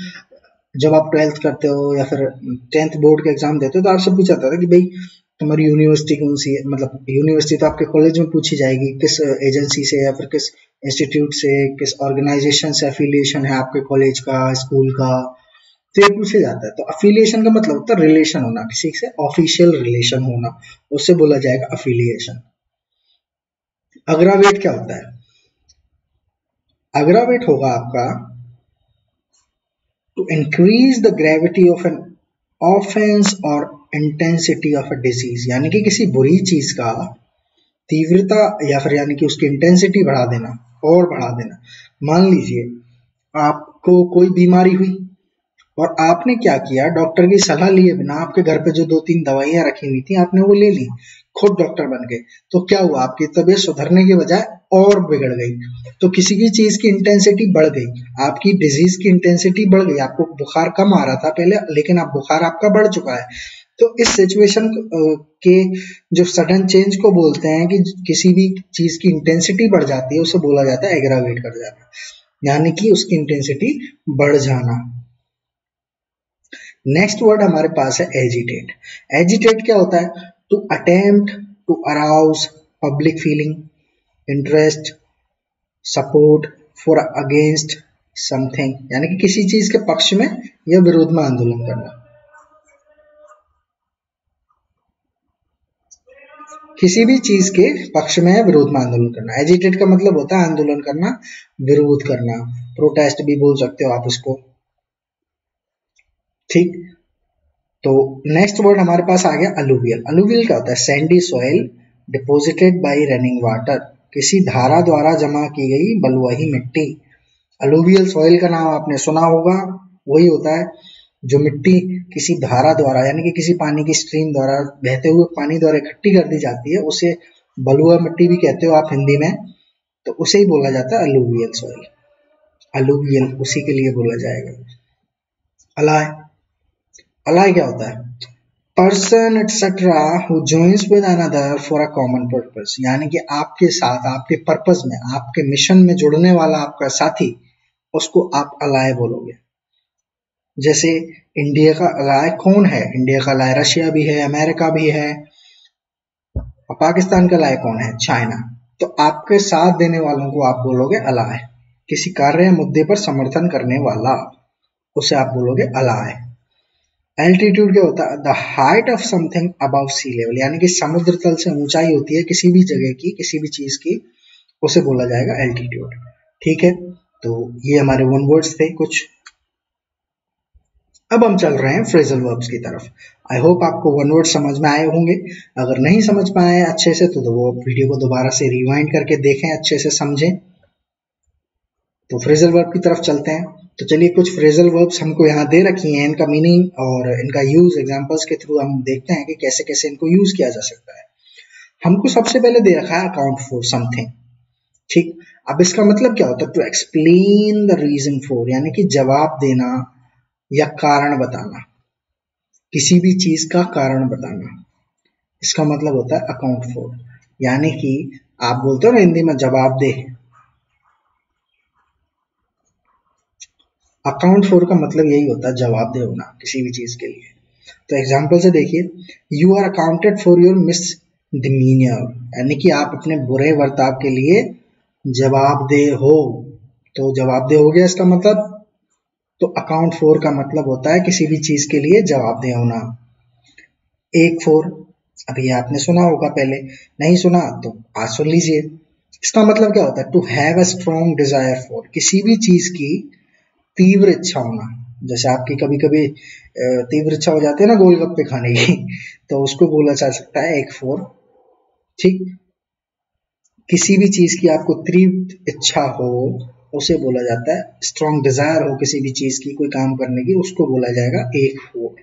जब आप ट्वेल्थ करते हो या फिर टेंथ बोर्ड का एग्ज़ाम देते हो तो आपसे पूछा जाता था कि भाई, तुम्हारी यूनिवर्सिटी कौन सी है? मतलब यूनिवर्सिटी तो आपके कॉलेज में पूछी जाएगी, किस एजेंसी से या फिर किस इंस्टीट्यूट से, किस ऑर्गेनाइजेशन से अफिलिएशन है आपके कॉलेज का स्कूल का? तो ये पूछे जाता है। तो अफिलिएशन का मतलब होता है रिलेशन होना किसी से? ऑफिशियल रिलेशन होना, उससे बोला जाएगा अफिलिएशन अग्रावेट क्या होता है? अग्रावेट होगा आपका to increase the gravity of an offence और इंटेंसिटी ऑफ़ अ डिज़ीज़ यानी कि किसी बुरी चीज़ का तीव्रता या फिर यानी कि उसकी इंटेंसिटी बढ़ा देना, और बढ़ा देना। मान लीजिए, आपको कोई बीमारी हुई और आपने क्या किया? डॉक्टर की सलाह लिए बिना। आपके घर पे जो दो तीन दवाइयाँ रखी हुई थी, आपने वो ले ली। खुद डॉक्टर बन गए। तो क्या हुआ? आपकी तबीयत सुधरने के बजाय और बिगड़ गई। तो किसी की चीज़ की इंटेंसिटी बढ़ गई। आपकी डिज़ीज़ की इंटेंसिटी बढ़ गई। आपको बुखार कम आ रहा था पहले, लेकिन अब बुखार आपका बढ़ चुका है। तो इस सिचुएशन के जो सडन चेंज को बोलते हैं कि किसी भी चीज़ की इंटेंसिटी बढ़ जाती है, उसे बोला जाता है एग्रावेट कर जाना। यानी कि उसकी इंटेंसिटी बढ़ जाना। नेक्स्ट वर्ड हमारे पास है एजिटेट एजिटेट क्या होता है? To attempt to arouse public feeling interest support for against something यानी कि किसी चीज़ के पक्ष में या विरोध में आंदोलन करना। किसी भी चीज़ के पक्ष में विरोध में आंदोलन करना। एजिटेट का मतलब होता है आंदोलन करना, विरोध करना। प्रोटेस्ट भी बोल सकते हो आप इसको। ठीक? तो नेक्स्ट वर्ड हमारे पास आ गया अलुवियल अलुवियल क्या होता है? Sandy soil deposited by running water किसी धारा द्वारा जमा की गई बलुआही मिट्टी. अलुवियल सॉइल का नाम आपने सुना होगा. वही होता है जो मिट्टी किसी धारा द्वारा, यानी कि किसी पानी की स्ट्रीम द्वारा, बहते हुए पानी द्वारा इकट्ठी कर दी जाती है, उसे बलुआ मिट्टी भी कहते हो आप हिंदी में तो उसे ही बोला जाता है अलुवियल सॉइल अलुवियल उसी के लिए बोला जाएगा। अलाय। अलाय क्या होता है? Person etcetera who joins with another for a common purpose यानी कि आपके साथ, आपके पर्पस में, आपके मिशन में जुड़ने वाला आपका साथी, उसको आप अलाय बोलोगे। जैसे इंडिया का अलाय कौन है? इंडिया का अलाय रशिया भी है अमेरिका भी है। और पाकिस्तान का अलाय कौन है? चाइना तो आपके साथ देने वालों को आप बोलोगे अलाय किसी कार्य मुद्दे पर समर्थन करने वाला, उसे आप बोलोगे अलाय एल्टीट्यूड क्या होता है? The height of something above sea level यानी कि समुद्र तल से ऊंचाई होती है किसी भी जगह की किसी भी चीज़ की उसे बोला जाएगा एल्टीट्यूड ठीक है? तो ये हमारे वन वर्ड्स थे कुछ। अब हम चल रहे हैं फ्रेजल वर्ब्स की तरफ़। आई होप आपको वन वर्ड समझ में आए होंगे। अगर नहीं समझ पाए अच्छे से तो, तो वो वीडियो को दोबारा से रिवाइंड करके देखें अच्छे से समझें। तो फ्रेजल वर्ब की तरफ़ चलते हैं। तो चलिए, कुछ फ्रेजल वर्ब्स हमको यहाँ दे रखी हैं, इनका मीनिंग और इनका यूज़ एग्जांपल्स के थ्रू हम देखते हैं कि कैसे कैसे इनको यूज़ किया जा सकता है। हमको सबसे पहले दे रखा है अकाउंट फॉर समथिंग ठीक? अब इसका मतलब क्या होता है? To explain the reason for यानी कि जवाब देना या कारण बताना, किसी भी चीज़ का कारण बताना। इसका मतलब होता है अकाउंट फॉर यानी कि आप बोलते हो ना हिंदी में जवाब दे। अकाउंट फॉर का मतलब यही होता है, जवाब दे होना किसी भी चीज़ के लिए। तो एग्ज़ाम्पल से देखिए you are accounted for your misdemeanour यानी कि आप अपने बुरे वर्ताव के लिए जवाबदेह हो। तो जवाबदेह हो गया इसका मतलब? तो अकाउंट फोर का मतलब होता है किसी भी चीज़ के लिए जवाबदेह होना। एक फोर अभी आपने सुना होगा पहले, नहीं सुना तो आज सुन लीजिए। इसका मतलब क्या होता है? To have a strong desire for किसी भी चीज़ की तीव्र इच्छा होना। जैसे आपकी कभी कभी तीव्र इच्छा हो जाती है ना गोलगप्पे खाने की तो उसको बोला जा सकता है एक फोर। ठीक? किसी भी चीज़ की आपको तीव्र इच्छा हो, उसे बोला जाता है। स्ट्रॉन्ग डिज़ायर हो किसी भी चीज़ की, कोई काम करने की, उसको बोला जाएगा एक फोर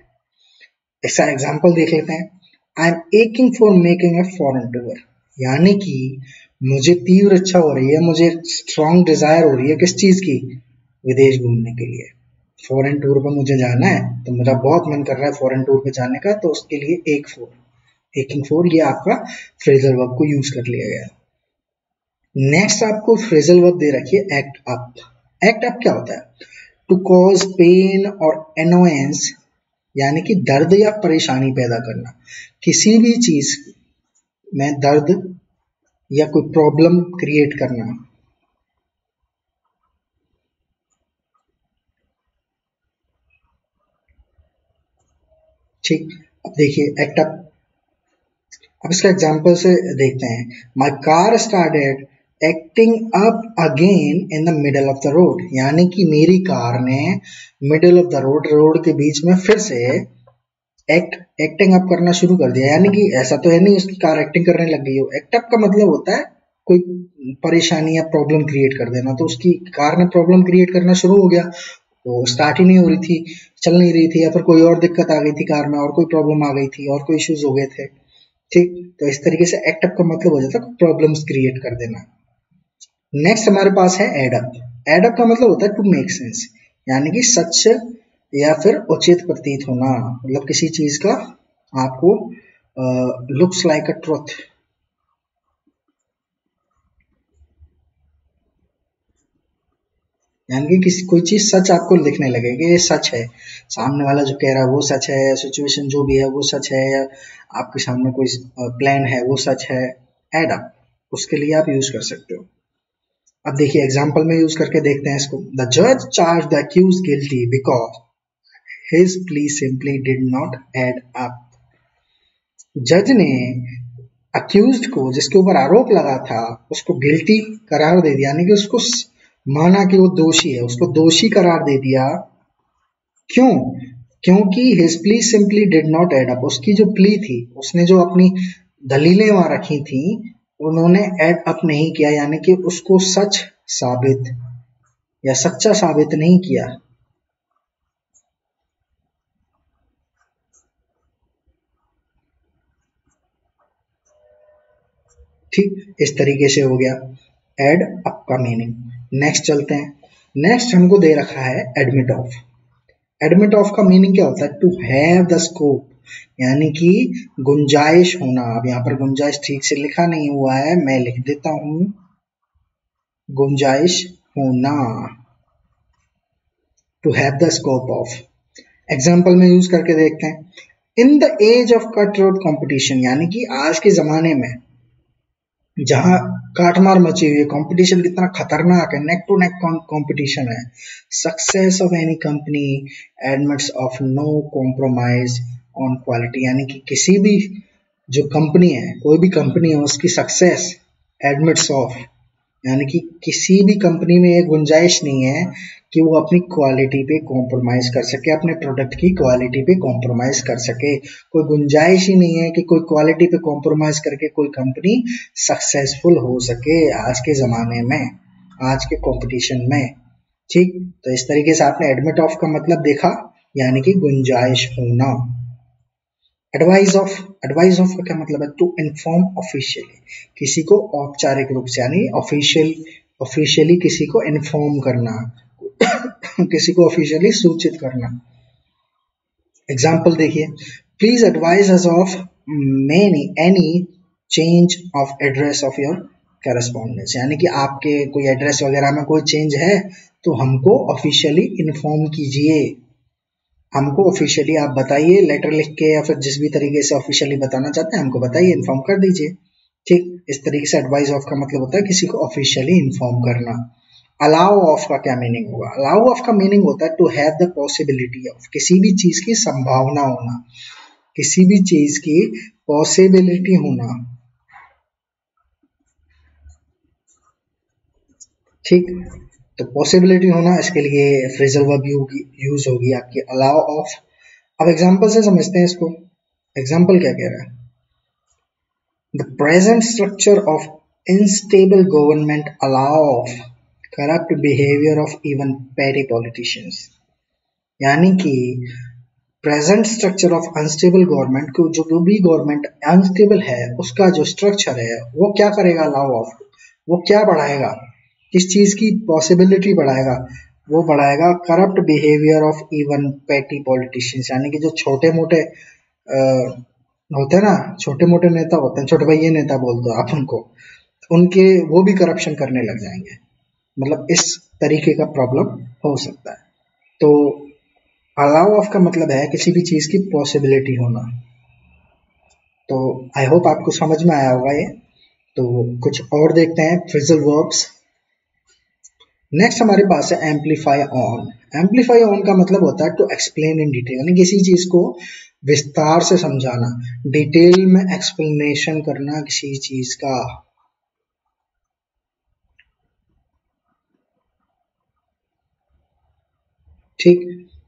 ऐसा एग्ज़ाम्पल देख लेते हैं। I am aching for making a foreign tour यानी कि मुझे तीव्र इच्छा हो रही है, मुझे स्ट्रॉन्ग डिज़ायर हो रही है किस चीज़ की? विदेश घूमने के लिए। फॉरेन टूर पर मुझे जाना है तो मेरा बहुत मन कर रहा है फॉरेन टूर पे जाने का तो उसके लिए एक फोर एकिंग फोर ये आपका फ्रेजल वर्ब को यूज़ कर लिया गया। नेक्स्ट आपको फ्रेजल वर्ब दे रखिए एक्ट अप एक्ट अप क्या होता है? टू कॉज पेन और एनोएंस यानी कि दर्द या परेशानी पैदा करना। किसी भी चीज़ में दर्द या कोई प्रॉब्लम क्रिएट करना ठीक? अब देखिए एक्ट अप अब इसका एग्ज़ाम्पल से देखते हैं। My car started acting up again in the middle of the road यानी कि मेरी कार ने middle of the road road के बीच में फिर से एक्ट एक्टिंग अप करना शुरू कर दिया। यानी कि ऐसा तो है नहीं, उसकी कार एक्टिंग करने लग गई हो। एक्ट अप का मतलब होता है, कोई परेशानी या प्रॉब्लम क्रिएट कर देना। तो उसकी कार ने प्रॉब्लम क्रिएट करना शुरू हो गया। वो स्टार्ट ही नहीं हो रही थी, चल नहीं रही थी, या फिर कोई और दिक्कत आ गई थी कार में, और कोई प्रॉब्लम आ गई थी, और कोई इश्यूज़ हो गए थे, ठीक? तो इस तरीके से एक्टअप का मतलब हो जाता है प्रॉब्लम्स क्रिएट कर देना। नेक्स्ट हमारे पास है एडअप एडअप का मतलब होता है टू मेक सेंस यानी कि सच या फिर उचित प्रतीत होना मतलब किसी चीज़ का आपको लुक्स लाइक अ ट्रुथ यानी कि किसी, कोई चीज़ सच आपको लिखने लगे कि ये सच है। सामने वाला जो कह रहा है वो सच है सिचुएशन जो भी है वो सच है, या आपके सामने कोई प्लान है वो सच है एड अप उसके लिए आप यूज़ कर सकते हो। अब देखिए एग्ज़ाम्पल में यूज़ करके देखते हैं इसको। द जज charge the accuse guilty because his plea simply did not add up जज ने अक्यूज को, जिसके ऊपर आरोप लगा था, उसको गिल्टी करार दे दिया। यानी कि उसको माना कि वो दोषी है, उसको दोषी करार दे दिया। क्यों? क्योंकि his plea simply did not add up उसकी जो प्ली थी, उसने जो अपनी दलीलें वहाँ रखी थी, उन्होंने एड अप नहीं किया, यानी कि उसको सच साबित या सच्चा साबित नहीं किया। ठीक, इस तरीके से हो गया। एड अप का मीनिंग नेक्स्ट चलते हैं। नेक्स्ट हमको दे रखा है एडमिट ऑफ़ एडमिट ऑफ़ का मीनिंग क्या होता है? टू हैव द स्कोप यानी कि गुंजाइश होना। अब यहाँ पर गुंजाइश ठीक से लिखा नहीं हुआ है। मैं लिख देता हूँ। गुंजाइश होना। To have the scope of example में यूज़ करके देखते हैं। In the age of cut throat competition यानी कि आज के जमाने में जहाँ काटमार मची हुई है कंपटीशन कितना खतरनाक है नेक टू नेक कंपटीशन है। Success of any company admits of no compromise on quality यानी कि किसी भी जो कंपनी है, कोई भी कंपनी है, उसकी सक्सेस एडमिट्स ऑफ़ यानी कि किसी भी कंपनी में ये गुंजाइश नहीं है कि वो अपनी क्वालिटी पे कॉम्प्रोमाइज कर सके, अपने प्रोडक्ट की क्वालिटी पे कॉम्प्रोमाइज कर सके। कोई गुंजाइश ही नहीं है कि कोई क्वालिटी पे कॉम्प्रोमाइज करके कोई कंपनी सक्सेसफुल हो सके आज के ज़माने में, आज के कंपटीशन में। ठीक? तो इस तरीके से आपने एडमिट ऑफ़ का मतलब देखा, यानी कि गुंजाइश होना। एडवाइस ऑफ़ एडवाइस ऑफ़ का क्या मतलब है? टू इन्फॉर्म ऑफिशियली किसी को औपचारिक रूप से, यानी ऑफिशियल ऑफिशियली किसी को इन्फॉर्म करना। किसी को ऑफिशियली सूचित करना। एग्ज़ाम्पल देखिए। Please advise us of many any change of address of your correspondence यानी कि आपके कोई एड्रेस वगैरह में कोई चेंज है तो हमको ऑफिशियली इन्फॉर्म कीजिए। हमको ऑफिशियली आप बताइए लेटर लिख के या फिर जिस भी तरीके से ऑफिशियली बताना चाहते हैं, हमको बताइए इन्फॉर्म कर दीजिए। ठीक? इस तरीके से एडवाइस ऑफ़ का मतलब होता है किसी को ऑफिशियली इन्फॉर्म करना। अलाउ ऑफ़ का क्या मीनिंग होगा अलाउ ऑफ़ का मीनिंग होता है to have the possibility of किसी भी चीज़ की संभावना होना। किसी भी चीज़ की पॉसिबिलिटी होना। ठीक? तो पॉसिबिलिटी होना इसके लिए फ्रेजल वर्ब यूज़ होगी आपकी अलाउ ऑफ़ अब एग्ज़ाम्पल से समझते हैं इसको। एग्ज़ाम्पल क्या कह रहा है? The present structure of instable government allow of corrupt behaviour of even petty politicians यानी कि present structure of unstable government को जो भी गवर्नमेंट अनस्टेबल है, उसका जो स्ट्रक्चर है, वो क्या करेगा लॉ ऑफ़ वो क्या बढ़ाएगा? किस चीज़ की पॉसिबिलिटी बढ़ाएगा? वो बढ़ाएगा corrupt behaviour of even petty politicians यानी कि जो छोटे मोटे होते हैं ना छोटे मोटे नेता होते हैं, छोटे भैया नेता बोल दो आप उनको, उनके वो भी करप्शन करने लग जाएँगे। मतलब इस तरीके का प्रॉब्लम हो सकता है। तो अलाउ ऑफ़ का मतलब है किसी भी चीज़ की पॉसिबिलिटी होना। तो आई होप आपको समझ में आया होगा ये। तो कुछ और देखते हैं फ्रिजल वर्ब्स नेक्स्ट हमारे पास है एम्पलीफाई ऑन एम्पलीफाई ऑन का मतलब होता है टू एक्सप्लेन इन डिटेल यानी किसी चीज़ को विस्तार से समझाना डिटेल में एक्सप्लेनेशन करना किसी चीज़ का। ठीक?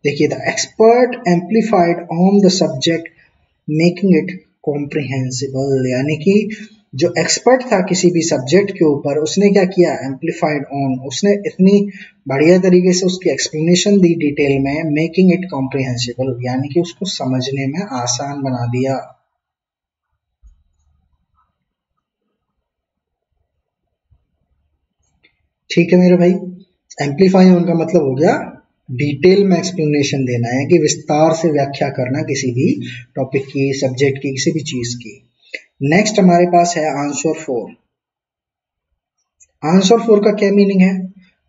देखिए the expert amplified on the subject making it comprehensible यानी कि जो एक्सपर्ट था किसी भी सब्जेक्ट के ऊपर, उसने क्या किया? एम्पलीफाइड ऑन उसने इतनी बढ़िया तरीके से उसकी एक्सप्लेनेशन दी डिटेल में मेकिंग इट कॉम्प्रिहेंसिबल यानी कि उसको समझने में आसान बना दिया। ठीक है मेरे भाई? एम्पलीफाई ऑन का मतलब हो गया डिटेल में एक्सप्लेनेशन देना है कि विस्तार से व्याख्या करना किसी भी टॉपिक की सब्जेक्ट की, किसी भी चीज़ की। नेक्स्ट हमारे पास है आंसर फोर आंसर फोर का क्या मीनिंग है?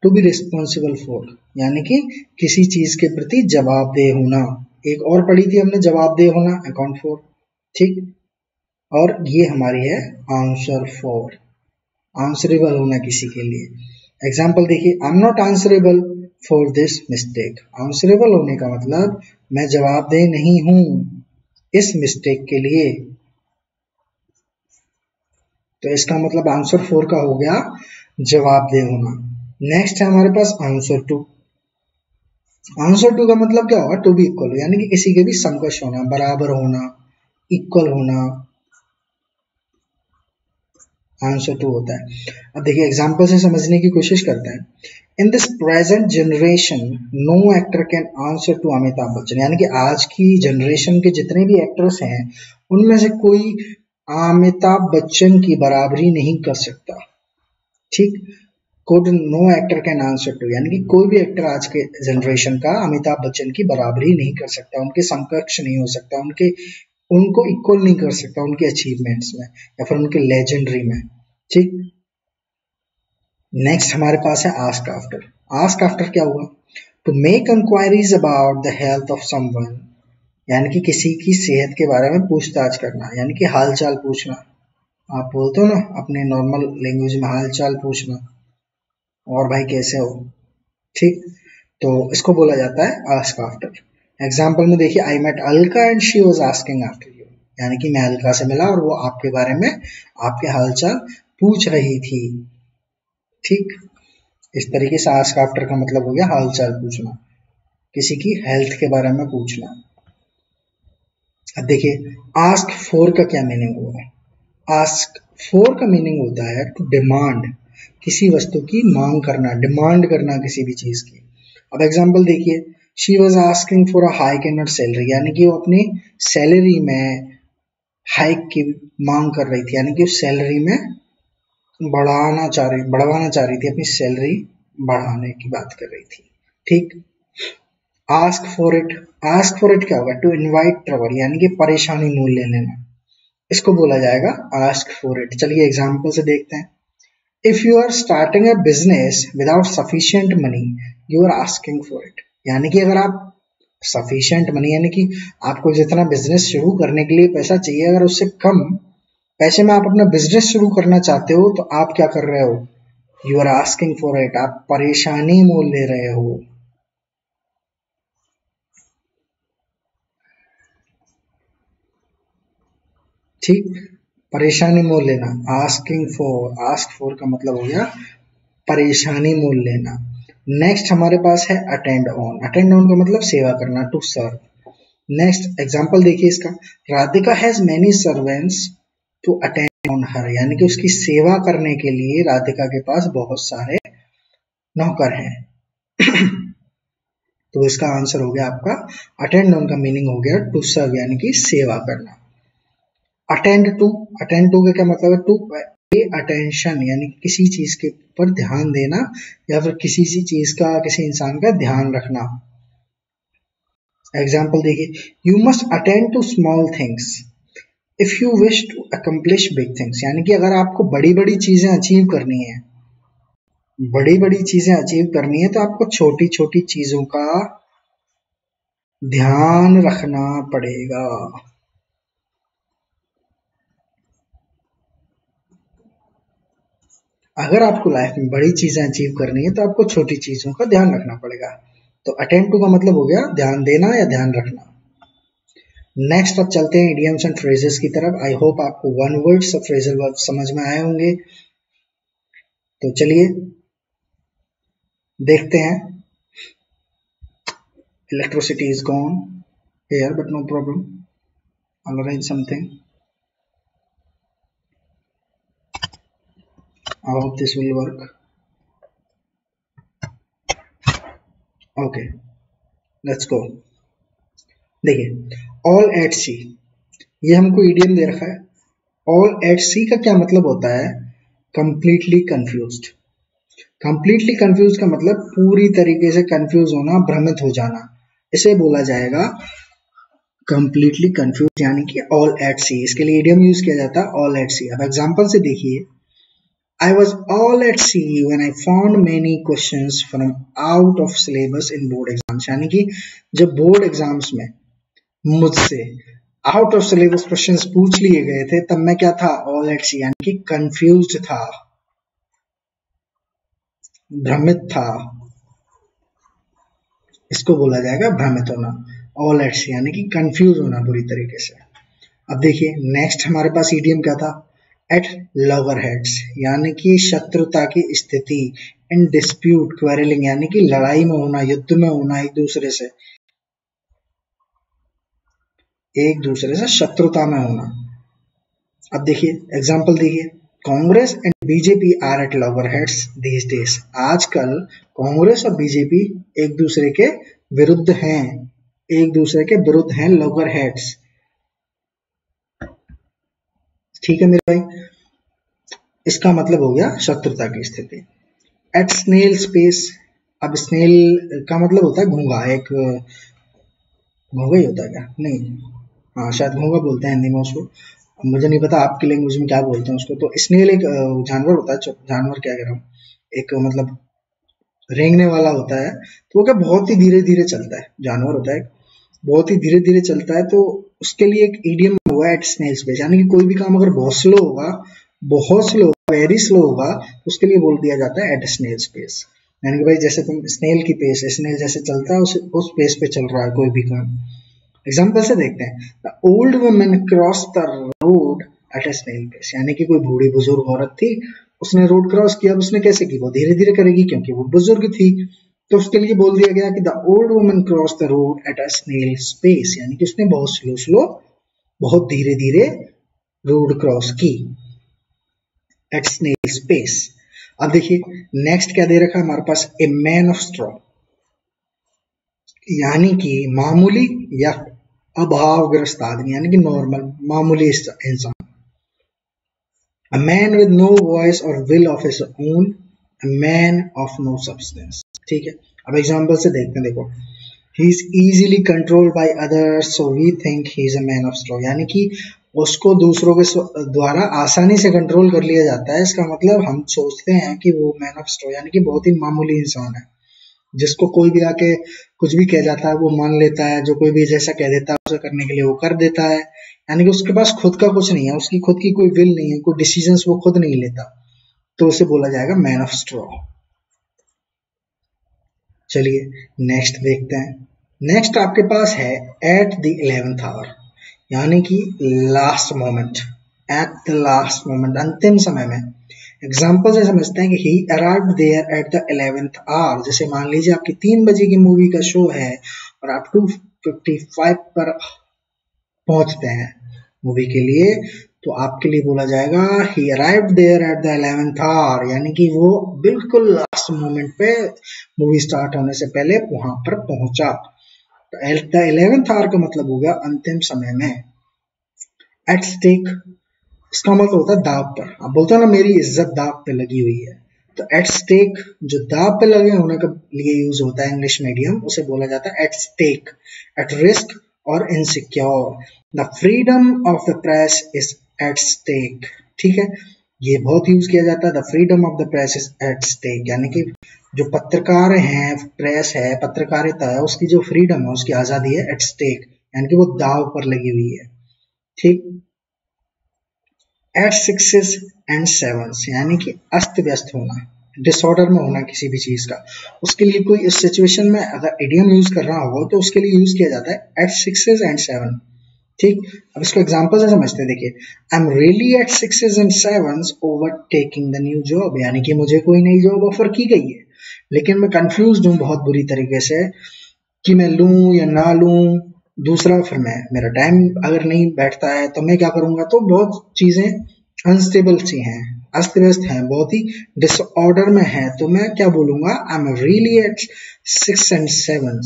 टू बी रिस्पॉन्सिबल फॉर यानी कि किसी चीज़ के प्रति जवाबदेह होना। एक और पढ़ी थी हमने, जवाबदेह होना अकाउंट फोर ठीक? और ये हमारी है आंसर फोर आंसरेबल होना किसी के लिए। एग्ज़ाम्पल देखिए I am not answerable for this mistake answerable होने का मतलब मैं जवाबदेह नहीं हूँ इस मिस्टेक के लिए। तो इसका मतलब आंसर फोर का हो गया जवाबदेह होना। नेक्स्ट है हमारे पास आंसर टू आंसर टू का मतलब क्या होगा टू बी इक्वल यानी कि किसी के भी समकक्ष होना, बराबर होना इक्वल होना। आंसर टू होता है। अब देखिए एग्ज़ाम्पल से समझने की कोशिश करते हैं। In this present generation no actor can answer to Amitabh Bachchan यानी कि आज की जनरेशन के जितने भी एक्टर्स हैं, उनमें से कोई अमिताभ बच्चन की बराबरी नहीं कर सकता। ठीक? Code no actor can answer to यानी कि कोई भी एक्टर आज के जनरेशन का अमिताभ बच्चन की बराबरी नहीं कर सकता। उनके समकक्ष नहीं हो सकता। उनके, उनको इक्वल नहीं कर सकता उनके अचीवमेंट्स में या फिर उनके लेजेंडरी में। ठीक? नेक्स्ट हमारे पास है आस्क आफ्टर आस्क आफ्टर क्या हुआ? To make inquiries about the health of someone यानी कि किसी की सेहत के बारे में पूछताछ करना, यानी कि हाल चाल पूछना। आप बोलते हो ना, अपने नॉर्मल लैंग्वेज में हाल चाल पूछना, और भाई कैसे हो? ठीक? तो इसको बोला जाता है आस्क आफ्टर एग्ज़ाम्पल में देखिए I met Alka and she was asking after you यानी कि मैं अलका से मिला और वो आपके बारे में आपके हालचाल पूछ रही थी। ठीक? इस तरीके से आस्क आफ्टर का मतलब हो गया हाल चाल पूछना। किसी की हेल्थ के बारे में पूछना। अब देखिए आस्क फोर का क्या मीनिंग होगा आस्क फोर का मीनिंग होता है टू डिमांड किसी वस्तु की मांग करना डिमांड करना किसी भी चीज़ की। अब एग्ज़ाम्पल देखिए she was asking for a hike in salary यानी कि वो अपनी सैलरी में हाइक की मांग कर रही थी, यानी कि उस सैलरी में बढ़ाना चाह रही, बढ़वाना चाह रही थी, अपनी सैलरी बढ़ाने की बात कर रही थी। ठीक? Ask for it ask for it क्या होगा? टू इनवाइट ट्रबल यानी कि परेशानी मोल ले लेना। इसको बोला जाएगा आस्क फॉर इट चलिए एग्ज़ाम्पल से देखते हैं। If you are starting a business without sufficient money you are asking for it यानी कि अगर आप सफिशियंट मनी यानी कि आपको जितना बिज़नेस शुरू करने के लिए पैसा चाहिए, अगर उससे कम पैसे में आप अपना बिज़नेस शुरू करना चाहते हो तो आप क्या कर रहे हो? You are asking for it आप परेशानी मोल ले रहे हो। ठीक? परेशानी मोल लेना। आस्किंग फॉर आस्क फॉर का मतलब हो गया परेशानी मोल लेना। नेक्स्ट हमारे पास है अटेंड ऑन अटेंड ऑन का मतलब सेवा करना टू सर्व नेक्स्ट एग्जांपल देखिए इसका। Radhika has many servants to attend on her यानी कि उसकी सेवा करने के लिए राधिका के पास बहुत सारे नौकर हैं। तो इसका आंसर हो गया आपका। अटेंड ऑन का मीनिंग हो गया टू सर्व यानी कि सेवा करना। अटेंड टू अटेंड टू का क्या मतलब है? टू पे अटेंशन यानी किसी चीज़ के ऊपर ध्यान देना या फिर किसी सी चीज़ का, किसी इंसान का ध्यान रखना। एग्ज़ाम्पल देखिए you must attend to small things if you wish to accomplish big things यानी कि अगर आपको बड़ी बड़ी चीज़ें अचीव करनी है बड़ी बड़ी चीज़ें अचीव करनी है तो आपको छोटी छोटी चीज़ों का ध्यान रखना पड़ेगा। अगर आपको लाइफ में बड़ी चीज़ें अचीव करनी है तो आपको छोटी चीज़ों का ध्यान रखना पड़ेगा। तो अटेंड टू का मतलब हो गया ध्यान देना या ध्यान रखना। नेक्स्ट अब चलते हैं इडियम्स एंड फ्रेजेस की तरफ़। आई होप आपको वन वर्ड्स और फ्रेजल वर्ड समझ में आए होंगे। तो चलिए, देखते हैं। Electricity is gone here but no problem I'll I hope this will work. Okay. Let's go. देखिए ऑल एट सी ये हमको ईडियम दे रखा है। ऑल एट सी का क्या मतलब होता है? कंप्लीटली कंफ्यूज कंप्लीटली कंफ्यूज का मतलब पूरी तरीके से कंफ्यूज होना, भ्रमित हो जाना। इसे बोला जाएगा कंप्लीटली कंफ्यूज यानी कि ऑल एट सी इसके लिए ईडियम यूज़ किया जाता है ऑल एट सी अब एग्जांपल से देखिए। I was all at sea when I found many questions from out of syllabus in board exams. यानी कि जब बोर्ड एग्ज़ाम्स में मुझसे आउट ऑफ़ सिलेबस क्वेश्चंस पूछ लिए गए थे, तब मैं क्या था? ऑल एट सी यानी कि कंफ्यूज था। भ्रमित था। इसको बोला जाएगा भ्रमित होना। ऑल एट सी यानी कि कंफ्यूज होना बुरी तरीके से। अब देखिए नेक्स्ट हमारे पास ईडीएम क्या था? एट लवर हेड्स यानी कि शत्रुता की स्थिति इन डिस्प्यूट क्वेरलिंग यानी कि लड़ाई में होना, युद्ध में होना, एक दूसरे से। एक दूसरे से शत्रुता में होना। अब देखिए एग्जांपल देखिए। Congress and BJP are at loggerheads these days आजकल कांग्रेस और बीजेपी एक दूसरे के विरुद्ध हैं, एक दूसरे के विरुद्ध हैं लवर हेड्स ठीक है मेरे भाई? इसका मतलब हो गया शत्रुता की स्थिति। एट स्नेल स्पेस अब स्नेल का मतलब होता है घूँगा एक घोंगा ही होता है क्या? नहीं। हाँ शायद घूँगा बोलते हैं हिंदी में उसको। मुझे नहीं पता आपकी लैंग्वेज में क्या बोलते हैं उसको। तो स्नेल एक जानवर होता है जानवर क्या कह रहा हूँ? एक मतलब रेंगने वाला होता है। तो वो क्या बहुत ही धीरे धीरे चलता है। जानवर होता है बहुत ही धीरे धीरे चलता है तो उसके लिए एक ईडियम हुआ एट स्नेल स्पेस यानी कि कोई भी काम अगर बहुत स्लो होगा, बहुत स्लो वेरी स्लो होगा तो उसके लिए बोल दिया जाता है एट स्नेल स्पेस यानी कि भाई जैसे तुम स्नेल की पेस स्नेल जैसे चलता है, उस उस पेस पे चल रहा है कोई भी काम। एग्ज़ाम्पल से देखते हैं। The old women cross the road at a snail pace यानी कि कोई बूढ़ी बुज़ुर्ग औरत थी, उसने रोड क्रॉस किया उसने कैसे की? वो धीरे धीरे करेगी, क्योंकि वो बुज़ुर्ग थी। तो उसके लिए बोल दिया गया कि the old woman cross the road at a snail space यानी कि उसने बहुत स्लो स्लो, बहुत धीरे धीरे रोड क्रॉस की एट स्नेल स्पेस अब देखिए नेक्स्ट क्या दे रखा है हमारे पास? ए मैन ऑफ़ स्ट्रॉ यानी कि मामूली या अभावग्रस्त आदमी, यानी कि नॉर्मल मामूली इंसान. A man with no voice or will of his own a man of no substance ठीक है? अब एग्ज़ाम्पल से देखते हैं, देखो। He is easily controlled by others so we think he is a man of straw यानी कि उसको दूसरों के द्वारा आसानी से कंट्रोल कर लिया जाता है। इसका मतलब हम सोचते हैं कि वो मैन ऑफ़ स्ट्रॉ यानी कि बहुत ही मामूली इंसान है। जिसको कोई भी आके कुछ भी कह जाता है, वो मान लेता है। जो कोई भी जैसा कह देता है, उसे करने के लिए वो कर देता है। यानी कि उसके पास खुद का कुछ नहीं है। उसकी खुद की कोई विल नहीं है। कोई डिसीज़न वो खुद नहीं लेता। तो उसे बोला जाएगा मैन ऑफ़ स्ट्रॉ चलिए नेक्स्ट देखते हैं। नेक्स्ट आपके पास है एट द इलेवेंथ आवर यानी कि last moment at the last moment अंतिम समय में। एग्ज़ाम्पल से समझते हैं कि he arrive there at the eleventh hour जैसे मान लीजिए आपकी तीन बजे की मूवी का शो है और आप टू फिफ्टी फाइव पर पहुँचते हैं मूवी के लिए तो आपके लिए बोला जाएगा he arrive there at the eleventh hour यानी कि वो बिल्कुल लास्ट मोमेंट पे मूवी स्टार्ट होने से पहले वहाँ पर पहुँचा। तो द इलेवेंथ आवर का मतलब हो गया अंतिम समय में। एट स्टेक इसका मतलब होता है दाव पर। आप बोलते हो ना, मेरी इज़्ज़त दाव पे लगी हुई है। तो एट स्टेक जो दाव पे लगे होने के लिए यूज़ होता है इंग्लिश मीडियम उसे बोला जाता है एट स्टेक एट रिस्क और insecure the freedom of the press is at stake ठीक है? ये बहुत यूज़ किया जाता है the freedom of the press is at stake यानी कि जो पत्रकार हैं प्रेस है, पत्रकारिता है, उसकी जो फ्रीडम है, उसकी आज़ादी है एट स्टेक यानी कि वो दाव पर लगी हुई है। ठीक? एट सिक्सेस एंड सेवन्स यानी कि अस्त व्यस्त होना डिसऑर्डर में होना किसी भी चीज़ का। उसके लिए कोई इस सिचुएशन में अगर एडियम यूज़ कर रहा हो तो उसके लिए यूज़ किया जाता है एट सिक्सेस एंड सेवन ठीक? अब इसको एग्जांपल से समझते हैं, देखिए। I am really at sixes and sevens over taking the new job यानी कि मुझे कोई नई जॉब ऑफ़र की गई है। लेकिन मैं कंफ्यूज हूँ बहुत बुरी तरीके से कि मैं लूँ या ना लूँ। दूसरा, फिर मैं, मेरा टाइम अगर नहीं बैठता है तो मैं क्या करूँगा? तो बहुत चीज़ें अनस्टेबल सी हैं अस्त व्यस्त हैं, बहुत ही डिसऑर्डर में है। तो मैं क्या बोलूँगा? I am really at six and seven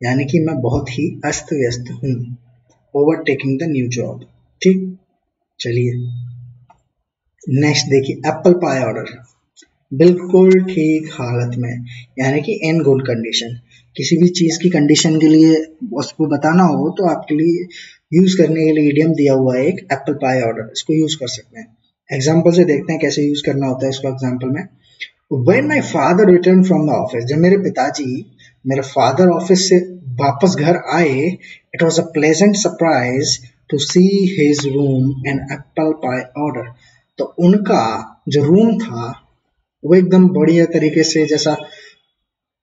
यानी कि मैं बहुत ही अस्त व्यस्त हूँ। ओवरटेकिंग द न्यू जॉब ठीक? चलिए। नेक्स्ट देखिए एप्पल पाई ऑर्डर बिल्कुल ठीक हालत में। यानी कि इन गुड कंडीशन किसी भी चीज़ की कंडीशन के लिए उसको बताना हो तो आपके लिए यूज़ करने के लिए ईडियम दिया हुआ है एक एप्पल पाई ऑर्डर इसको यूज़ कर सकते हैं। एग्ज़ाम्पल से देखते हैं कैसे यूज़ करना होता है इसको एग्ज़ाम्पल में। When my father return from the office जब मेरे पिताजी मेरे फादर ऑफ़िस से वापस घर आए it was a pleasant surprise to see his room and apple pie order तो उनका जो रूम था, वो एकदम बढ़िया तरीके से जैसा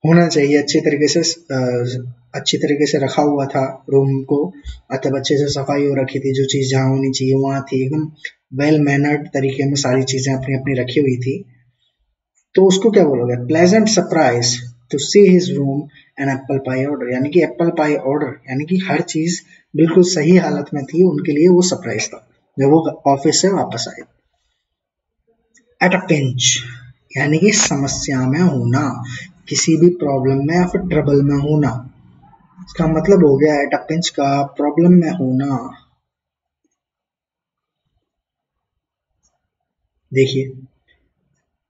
होना चाहिए, अच्छी तरीके से अच्छी तरीके से रखा हुआ था रूम को। मतलब अच्छे से सफ़ाई हो रखी थी, जो चीज़ जहाँ होनी चाहिए, वहाँ थी। एकदम वेल मैनर्ड तरीके में सारी चीज़ें अपनी अपनी रखी हुई थी। तो उसको क्या बोलोगे? Pleasant surprise to see his room and apple pie order यानी कि एप्पल पाई ऑर्डर यानी कि हर चीज़ बिल्कुल सही हालत में थी, उनके लिए वो सरप्राइज़ था, जब वो ऑफ़िस से वापस आए। एट अ पिंच यानी कि समस्या में होना, किसी भी प्रॉब्लम में या फिर ट्रबल में होना। इसका मतलब हो गया एट अ पिंच का प्रॉब्लम में होना। देखिए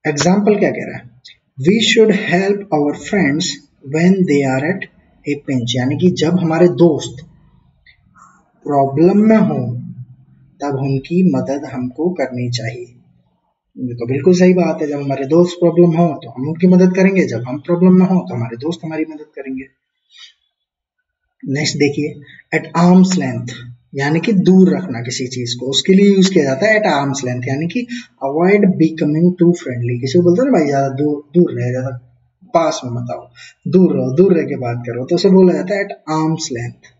एग्ज़ाम्पल क्या कह रहा है? We should help our friends when they are at a pinch यानी कि जब हमारे दोस्त प्रॉब्लम में हो, तब उनकी मदद हमको करनी चाहिए। ये तो बिल्कुल सही बात है, जब हमारे दोस्त प्रॉब्लम हो तो हम उनकी मदद करेंगे, जब हम प्रॉब्लम में हो तो हमारे दोस्त हमारी मदद करेंगे। नेक्स्ट देखिए एट आर्म्स लेंथ यानी कि दूर रखना किसी चीज़ को, उसके लिए यूज़ किया जाता है एट आर्म्स लेंथ यानी कि अवॉइड बिकमिंग टू फ्रेंडली किसी को बोलते हैं ना, भाई, ज़्यादा दूर दूर रहे, ज़्यादा पास में मत आओ। दूर रहो, दूर रह के बात करो। तो उसे बोला जाता है एट आर्म्स लेंथ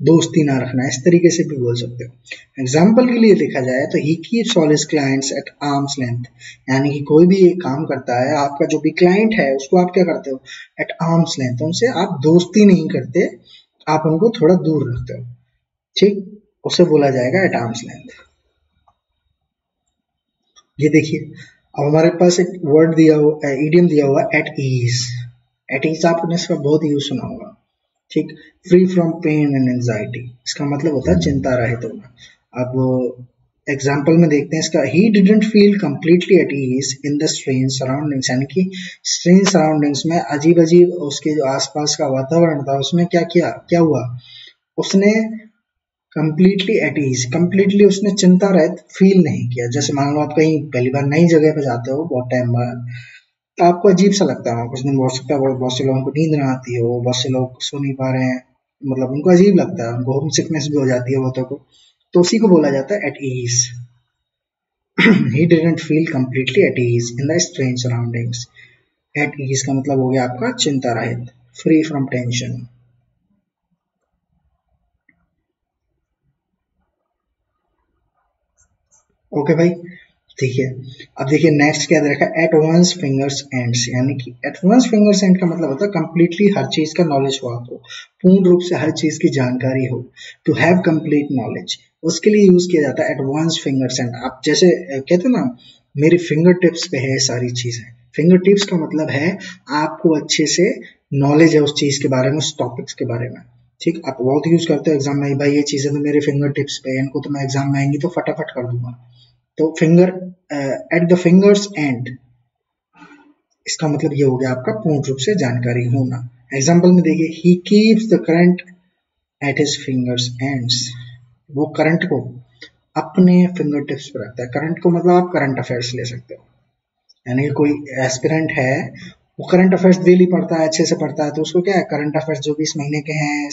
दोस्ती ना रखना, इस तरीके से भी बोल सकते हो। एग्ज़ाम्पल के लिए देखा जाए तो he keeps all his clients at arm's length यानी कि कोई भी एक काम करता है, आपका जो भी क्लाइंट है, उसको आप क्या करते हो? एट आर्म्स लेंथ उनसे आप दोस्ती नहीं करते, आप उनको थोड़ा दूर रखते हो। ठीक? उसे बोला जाएगा एट आर्म्स लेंथ ये देखिए अब हमारे पास एक वर्ड दिया हुआ इडियम दिया हुआ एट ईज एट ईज आपने इसका बहुत यूज़ सुना होगा। ठीक? Free from pain and anxiety इसका मतलब होता है चिंता रहित होना। अब एग्ज़ाम्पल में देखते हैं इसका he didn't feel completely at ease in the strange surroundings यानी कि स्ट्रेंज सराउंडिंग्स में अजीब अजीब उसके जो आसपास का वातावरण था, उसमें क्या किया? क्या हुआ? उसने कम्प्लीटली एट ईज कम्प्लीटली उसने चिंता रहित फील नहीं किया। जैसे मान लो आप कहीं पहली बार नई जगह पे जाते हो, बहुत टाइम बाद तो आपको अजीब सा लगता है। कुछ दिन हो सकता है, बहुत से लोगों को नींद ना आती हो, बहुत से लोग सो नहीं पा रहे हैं। मतलब उनको अजीब लगता है, उनको होम सिकनेस भी हो जाती है बहुतों को। तो उसी को बोला जाता है at ease he didn't feel completely at ease in the strange surroundings at ease का मतलब हो गया आपका चिंता रहित फ्री फ्रॉम टेंशन ओके भाई। ठीक है। अब देखिए नेक्स्ट क्या देखा? एट वंस फिंगर्स एंड्स यानी कि एट वंस फिंगर्स एंड का मतलब होता है कंप्लीटली हर चीज़ का नॉलेज हो आपको पूर्ण रूप से हर चीज़ की जानकारी हो टू हैव कंप्लीट नॉलेज उसके लिए यूज़ किया जाता है एट वंस फिंगर्स एंड आप जैसे कहते ना, मेरी फिंगर टिप्स पे है सारी चीज़ें। फिंगर टिप्स का मतलब है आपको अच्छे से नॉलेज है उस चीज़ के बारे में, उस टॉपिक्स के बारे में। ठीक? आप बहुत यूज़ करते हो एग्ज़ाम में, भाई, ये चीज़ें तो मेरे फिंगर टिप्स पे इनको तो मैं एग्ज़ाम में आएँगी तो फटाफट कर दूँगा। तो finger at the fingers end इसका मतलब ये हो गया आपका पूर्ण रूप से जानकारी होना। एग्ज़ाम्पल में देखिए he keeps the current at his fingers ends वो करंट को अपने फिंगर टिप्स पर रखता है। करंट को मतलब आप करंट अफेयर्स ले सकते हो। यानी कि कोई एस्पिरेंट है, वो करंट अफेयर्स डेली पढ़ता है, अच्छे से पढ़ता है तो उसको क्या है? करंट अफेयर्स जो भी इस महीने के हैं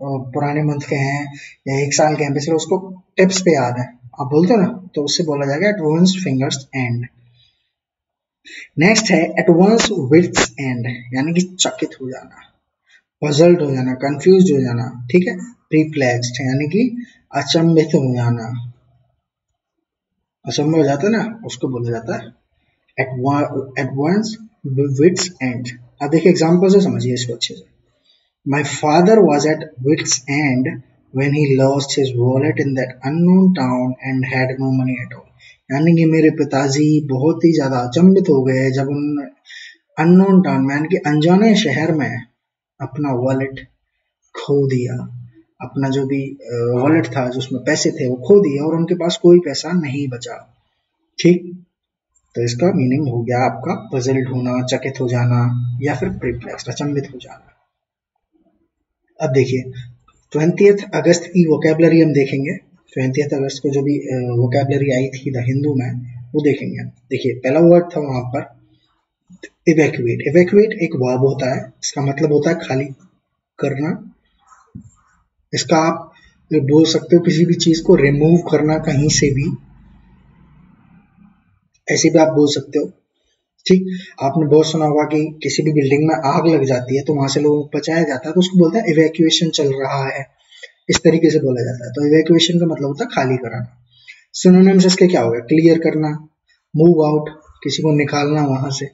पुराने मंथ के हैं, या एक साल के हैं पिछले उसको टिप्स पे याद है। आप बोलते हो ना तो उससे बोला जाएगा at one's fingers end next है एट वंस विथ्स एंड यानी कि चकित हो जाना पजल्ड हो जाना कंफ्यूज हो जाना, ठीक है? प्रीप्लेक्स्ड यानी कि अचंभित हो जाना। अचंभ हो जाता है ना, उसको बोला जाता है एट वंस विथ्स एंड अब देखिए एग्ज़ाम्पल से समझिए इसको अच्छे से। My father was at wits end when he lost his wallet in that unknown town and had no money at all. यानी कि मेरे पिताजी बहुत ही ज़्यादा अचंभित हो गए जब उन अननोन टाउन में, यानी कि अनजाने शहर में अपना वॉलेट खो दिया। अपना जो भी वॉलेट था, जो उसमें पैसे थे, वो खो दिया और उनके पास कोई पैसा नहीं बचा। ठीक? तो इसका मीनिंग हो गया आपका पजल्ड होना, चकित हो जाना या फिर प्रिप्लेक्स अचंभित हो जाना। अब देखिए ट्वेंटी अगस्त की वोकेबलरी हम देखेंगे। ट्वेंटी अगस्त को जो भी वोकेबलरी आई थी द हिंदू में वो देखेंगे देखिए, पहला वर्ड था वहाँ पर इवेक्यूएट इवेक्यूएट एक वर्ब होता है, इसका मतलब होता है खाली करना। इसका आप बोल सकते हो किसी भी चीज़ को रिमूव करना कहीं से भी, ऐसे भी आप बोल सकते हो। ठीक? आपने बहुत सुना होगा कि किसी भी बिल्डिंग में आग लग जाती है तो वहाँ से लोगों को बचाया जाता है तो उसको बोलते हैं इवेक्यूएशन चल रहा है। इस तरीके से बोला जाता है। तो इवेक्यूएशन का मतलब होता है खाली कराना सिनोनिम्स इसके क्या हो गया क्लियर करना मूव आउट किसी को निकालना वहाँ से।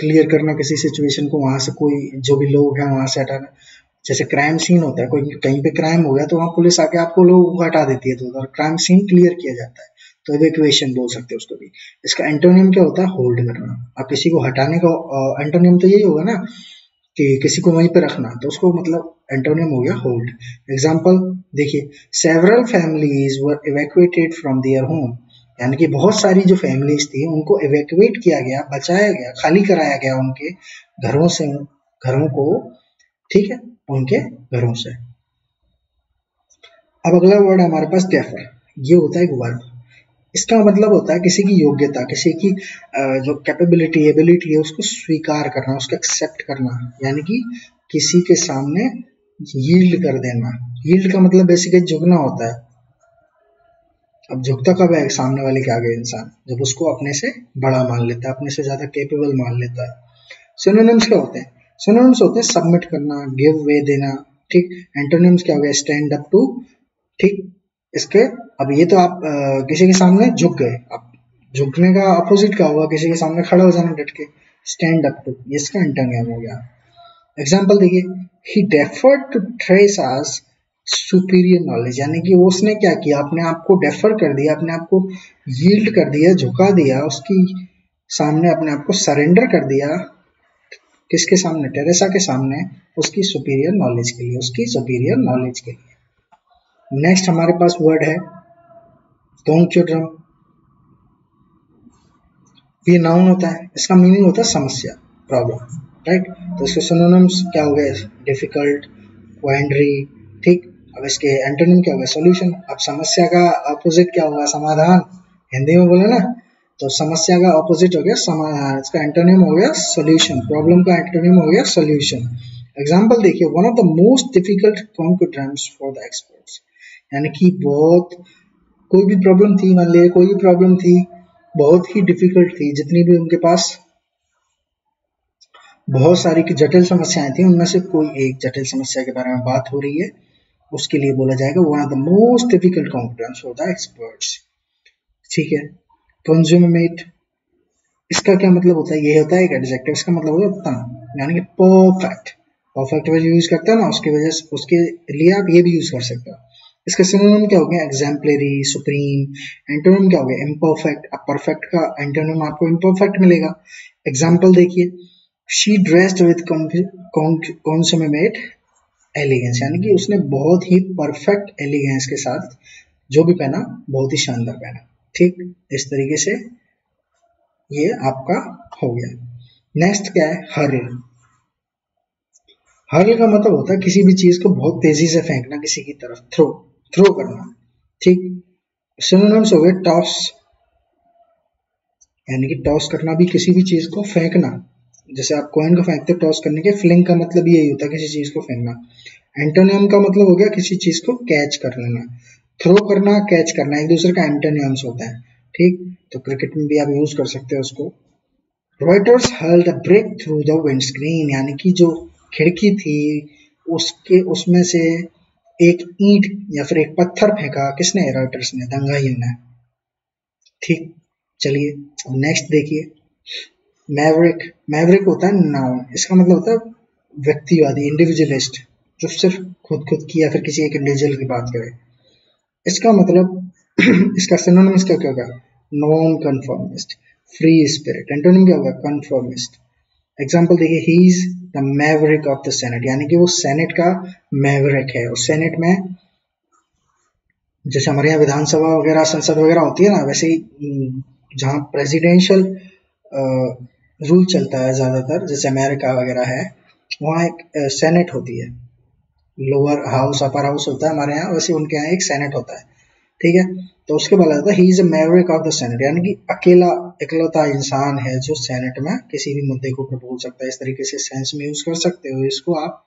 क्लियर करना किसी सिचुएशन को, वहाँ से कोई जो भी लोग हैं वहाँ से हटाना। जैसे क्राइम सीन होता है, कोई कहीं पे क्राइम हो गया तो वहाँ पुलिस आके आपको लोगों को हटा देती है तो क्राइम सीन क्लियर किया जाता है। तो इवेक्यूएशन बोल सकते हो उसको भी। इसका एंटोनियम क्या होता है? होल्ड करना अब किसी को हटाने का एंटोनियम तो यही होगा ना कि किसी को वहीं पे रखना। तो उसको मतलब एंटोनियम हो गया होल्ड एग्ज़ाम्पल देखिए several families were from their home यानी कि बहुत सारी जो फैमिलीज़ थी, उनको इवेक्यूएट किया गया, बचाया गया, खाली कराया गया उनके घरों से, घरों को, ठीक है? उनके घरों से। अब अगला वर्ड हमारे पास डेफर ये होता है एक वर्ड इसका मतलब होता है किसी की योग्यता, किसी की जो कैपेबिलिटी एबिलिटी है, उसको स्वीकार करना, उसको एक्सेप्ट करना, यानी कि किसी के सामने यील्ड कर देना। यील्ड का मतलब बेसिकली झुकना होता है। अब झुकता कब है सामने वाले के आगे इंसान? जब उसको अपने से बड़ा मान लेता है, अपने से ज़्यादा केपेबल मान लेता है। सिनोनिम्स क्या होते हैं? सिनोनिम्स होते हैं सबमिट करना गिव वे देना, ठीक? एंटोनिम्स क्या हो गया स्टैंड अप टू ठीक? इसके अब ये तो आप आ, किसी के सामने झुक गए। अब झुकने का अपोजिट क्या हुआ किसी के सामने खड़ा हो जाना डट के। स्टैंड अप टू ये इसका इंटरनेम हो गया। एग्ज़ाम्पल देखिए he deferred to trace as superior knowledge यानी कि उसने क्या किया? अपने आप को डेफर कर दिया अपने आप को यील्ड कर दिया झुका दिया उसकी सामने अपने आप को सरेंडर कर दिया। किसके सामने? टेरेसा के सामने उसकी सुपीरियर नॉलेज के लिए उसकी सुपीरियर नॉलेज के लिए। नेक्स्ट हमारे पास वर्ड है तोंगचुड्रम ये नाउन होता है, इसका मीनिंग होता है समस्या प्रॉब्लम राइट तो इसके सिनोनिम्स क्या हो गए? डिफ़िकल्ट वाइंड्री ठीक? अब इसके एंटोनिम क्या हो गया सॉल्यूशन अब समस्या का अपोजिट क्या होगा? समाधान. हिंदी में बोले ना तो समस्या का अपोजिट हो गया समाधान इसका एंटोनिम हो गया सॉल्यूशन प्रॉब्लम का एंटोनिम हो गया सॉल्यूशन एग्जांपल देखिए one of the most difficult conundrums for the experts यानी कि बहुत, कोई भी प्रॉब्लम थी मान लीजिए कोई भी प्रॉब्लम थी, बहुत ही डिफ़िकल्ट थी, जितनी भी उनके पास बहुत सारी की जटिल समस्याएँ थी, उनमें से कोई एक जटिल समस्या के बारे में बात हो रही है, उसके लिए बोला जाएगा one of the most difficult confidence for the experts ठीक है? कंज्यूमेट इसका क्या मतलब होता है? ये होता है एक एडजेक्टिव इसका मतलब होता है उत्तम यानी कि परफेक्ट परफेक्ट वजह यूज़ करते हैं ना, उसकी वजह उसके लिए आप ये भी यूज़ कर सकते हो। इसका सिनोनिम क्या हो गया एग्जाम्पलरी सुप्रीम एंटोनिम क्या हो गया इम्परफेक्ट अब परफेक्ट का एंटोनिम आपको इम्परफेक्ट मिलेगा। एग्ज़ाम्पल देखिए। She dressed with consummate elegance यानी कि उसने बहुत ही परफेक्ट एलिगेंस के साथ जो भी पहना, बहुत ही शानदार पहना। ठीक? इस तरीके से ये आपका हो गया। नेक्स्ट क्या है? हर्ल हर्ल का मतलब होता है किसी भी चीज़ को बहुत तेज़ी से फेंकना, किसी की तरफ़ थ्रो थ्रो करना। ठीक? सिनोनिम्स हो गए टॉस यानी कि टॉस करना भी किसी भी चीज़ को फेंकना। जैसे आप कॉइन को फेंकते टॉस करने के फ्लिंग का मतलब यही होता है किसी चीज़ को फेंकना। एंटोनियम का मतलब हो गया किसी चीज़ को कैच कर लेना। थ्रो करना कैच करना, एक दूसरे का एंटोनियम्स होता है। ठीक? तो क्रिकेट में भी आप यूज़ कर सकते हो उसको। Rioters hurled break through the windscreen यानी कि जो खिड़की थी, उसके, उसमें से एक ईंट या फिर एक पत्थर फेंका, किसने? रॉयटर्स ने, दंगाइयों ने। ठीक, चलिए नेक्स्ट देखिए। मैवरिक मैवरिक होता है नाउन इसका मतलब होता है व्यक्तिवादी इंडिविजुअलिस्ट जो सिर्फ़ खुद खुद की या फिर किसी एक इंडिविजुअल की बात करे। इसका मतलब इसका सिनोनिम्स क्या क्या होगा? Non conformist free spirit antonym क्या होगा? कन्फर्मिस्ट एग्ज़ाम्पल देखिए he is the maverick of the Senate, यानी कि वो सेनेट का मैवरिक है। और सेनेट में जैसे हमारे यहाँ विधानसभा वगैरह, संसद वगैरह होती है ना, वैसे ही जहाँ प्रेसिडेंशियल रूल चलता है ज़्यादातर, जैसे अमेरिका वगैरह है, वहाँ एक सेनेट होती है। लोअर हाउस, अपर हाउस होता है हमारे यहाँ, वैसे उनके यहाँ एक सेनेट होता है। ठीक है? तो उसके बाद आता है he is a maverick of the Senate यानी कि अकेला, इकलौता इंसान है जो सेनेट में किसी भी मुद्दे को बोल सकता है, इस तरीके से सेंस में यूज़ कर सकते हो, इसको आप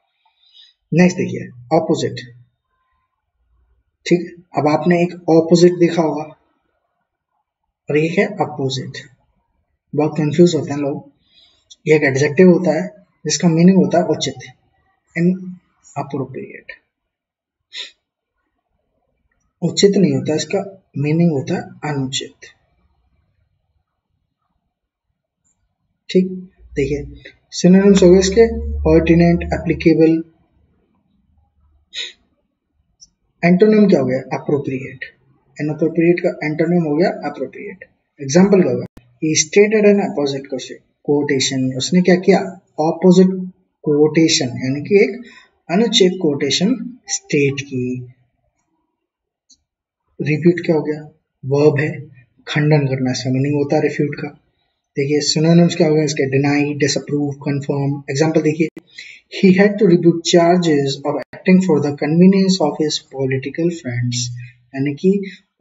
नेक्स्ट देखिए ऑपोजिट ठीक, अब आपने एक ऑपोजिट देखा होगा, और ये है अपोजिट बहुत कंफ्यूज होते हैं लोग। ये एक एडजेक्टिव होता है, जिसका मीनिंग होता है उचित एंड अप्रोप्रिएट उचित नहीं होता इसका मीनिंग होता है अनुचित। ठीक? देखिए सिनोनिम्स हो गए इसके पर्टिनेंट एप्लीकेबल एंटोनिम क्या हो गया? अप्रोप्रिएट अप्रोप्रिएट का एंटोनिम हो गया अप्रोप्रिएट एग्ज़ाम्पल क्या होगा stated an opposite quotation उसने क्या किया? ऑपोजिट कोटेशन यानी कि एक अनुच्छेद कोटेशन स्टेट की। रिपीट क्या हो गया? वर्ब है, खंडन करना इसका मीनिंग होता है रिफ्यूट का। देखिए सिनोनिम्स क्या होगा इसके डिनाई डिसअप्रूव कंफर्म एग्जांपल देखिए। He had to rebuke charges of acting for the convenience of his political friends. यानी कि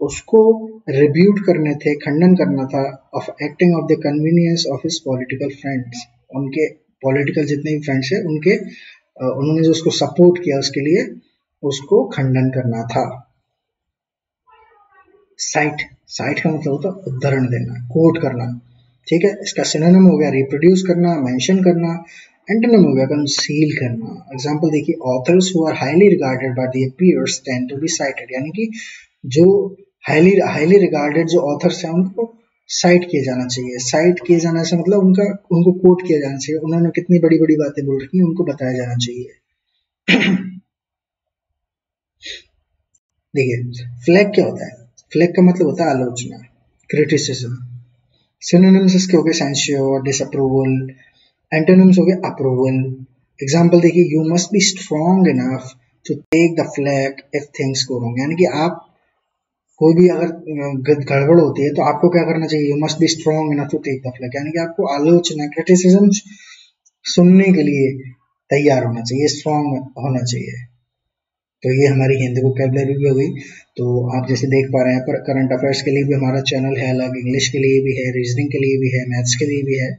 उसको रिब्यूट करने थे, खंडन करना था of acting of the convenience of his political friends उनके पॉलिटिकल जितने भी फ्रेंड्स हैं, उनके उन्होंने जो उसको सपोर्ट किया, उसके लिए उसको खंडन करना था। साइट साइट का मतलब होता है उदाहरण देना, कोट करना। ठीक है? इसका सिनोनिम हो गया रिप्रोड्यूस करना मेंशन करना एंटोनिम हो गया कंसील करना। एग्जांपल देखिए authors who are highly regarded by the peers tend to be cited यानी कि जो हाईली हाईली रिगार्डेड जो ऑथर्स हैं, उनको साइट किया जाना चाहिए। साइट किए जाने से मतलब उनका, उनको कोट किया जाना चाहिए। उन्होंने कितनी बड़ी बड़ी बातें बोल रखी उनको बताया जाना चाहिए। देखिए फ्लैग क्या होता है? फ्लैग का मतलब होता है आलोचना क्रिटिसिज्म सिनोनिम्स इसके हो गए सेंश्योर डिसअप्रूवल एंटोनिम्स हो गए अप्रूवल एग्जांपल देखिए you must be strong enough to take the flag if things go wrong यानी कि आप कोई भी अगर गड़बड़ होती है तो आपको क्या करना चाहिए? You must be strong enough to take the flag यानी कि आपको आलोचना क्रिटिसिज्म सुनने के लिए तैयार होना चाहिए स्ट्रॉन्ग होना चाहिए। तो ये हमारी हिंदी वोकेबलरी भी हो गई। तो आप जैसे देख पा रहे हैं, पर करंट अफेयर्स के लिए भी हमारा चैनल है, अलग इंग्लिश के लिए भी है रीजनिंग के लिए भी है मैथ्स के लिए भी है।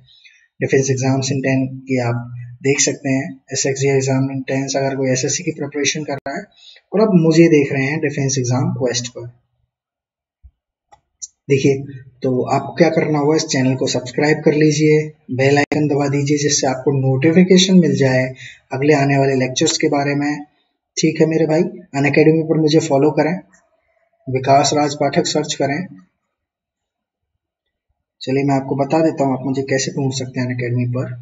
डिफेंस एग्ज़ाम्स इन टेन की आप देख सकते हैं S X exam in tense अगर कोई एसएससी की प्रिपरेशन कर रहा है, और अब मुझे देख रहे हैं डिफेंस एग्ज़ाम क्वेस्ट पर। देखिए तो आपको क्या करना होगा, इस चैनल को सब्सक्राइब कर लीजिए बेल आइकन दबा दीजिए, जिससे आपको नोटिफिकेशन मिल जाए अगले आने वाले लेक्चर्स के बारे में। ठीक है मेरे भाई, अन अकेडमी पर मुझे फॉलो करें, विकास राज पाठक सर्च करें। चलिए मैं आपको बता देता हूँ आप मुझे कैसे पहुँच सकते हैं अन अकेडमी पर।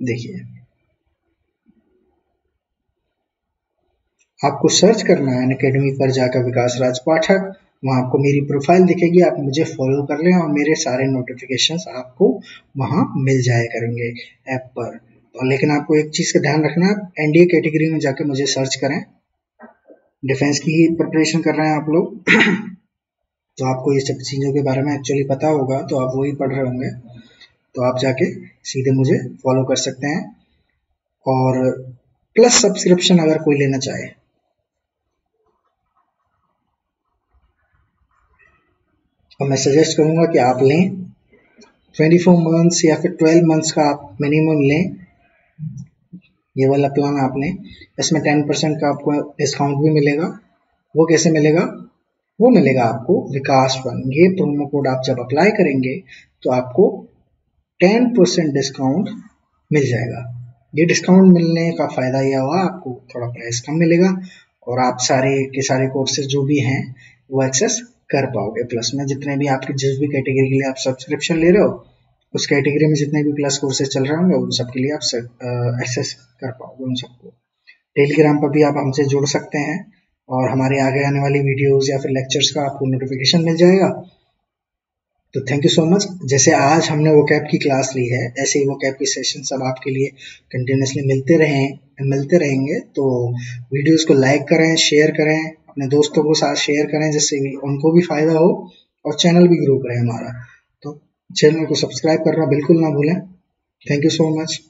देखिए। आपको सर्च करना है अकेडमी पर जाकर विकास राज पाठक वहाँ आपको मेरी प्रोफ़ाइल दिखेगी, आप मुझे फॉलो कर लें और मेरे सारे नोटिफिकेशंस आपको वहाँ मिल जाए करेंगे ऐप पर। तो लेकिन आपको एक चीज़ का ध्यान रखना है एनडीए कैटेगरी में जाकर मुझे सर्च करें। डिफेंस की ही प्रिपरेशन कर रहे हैं आप लोग। तो आपको ये सब चीज़ों के बारे में एक्चुअली पता होगा तो आप वही पढ़ रहे होंगे। तो आप जाके सीधे मुझे फॉलो कर सकते हैं। और प्लस सब्सक्रिप्शन अगर कोई लेना चाहे और मैं सजेस्ट करूँगा कि आप लें। 24 मंथ्स या फिर 12 मंथ्स का आप मिनिमम लें। ये वाला प्लान आप लें। इसमें टेन परसेंट का आपको डिस्काउंट भी मिलेगा। वो कैसे मिलेगा? वो मिलेगा आपको विकास वन ये प्रोमो कोड आप जब अप्लाई करेंगे तो आपको टेन परसेंट डिस्काउंट मिल जाएगा। ये डिस्काउंट मिलने का फ़ायदा यह हुआ, आपको थोड़ा प्राइस कम मिलेगा और आप सारे के सारे कोर्सेज जो भी हैं, वो एक्सेस कर पाओगे। प्लस में जितने भी आपकी जिस भी कैटेगरी के लिए आप सब्सक्रिप्शन ले रहे हो, उस कैटेगरी में जितने भी प्लस कोर्सेज चल रहे होंगे, उन सब के लिए आप एक्सेस कर पाओगे उन सबको। टेलीग्राम पर भी आप हमसे जुड़ सकते हैं और हमारे आगे आने वाली वीडियोस या फिर लेक्चर्स का आपको नोटिफिकेशन मिल जाएगा। तो थैंक यू सो मच जैसे आज हमने वो कैब की क्लास ली है, ऐसे ही वो कैब की सेशन सब आपके लिए कंटिन्यूसली मिलते रहें, मिलते रहेंगे। तो वीडियोस को लाइक करें शेयर करें अपने दोस्तों को साथ शेयर करें जिससे उनको भी फ़ायदा हो और चैनल भी ग्रो करें हमारा। तो चैनल को सब्सक्राइब करना बिल्कुल ना भूलें। Thank you so much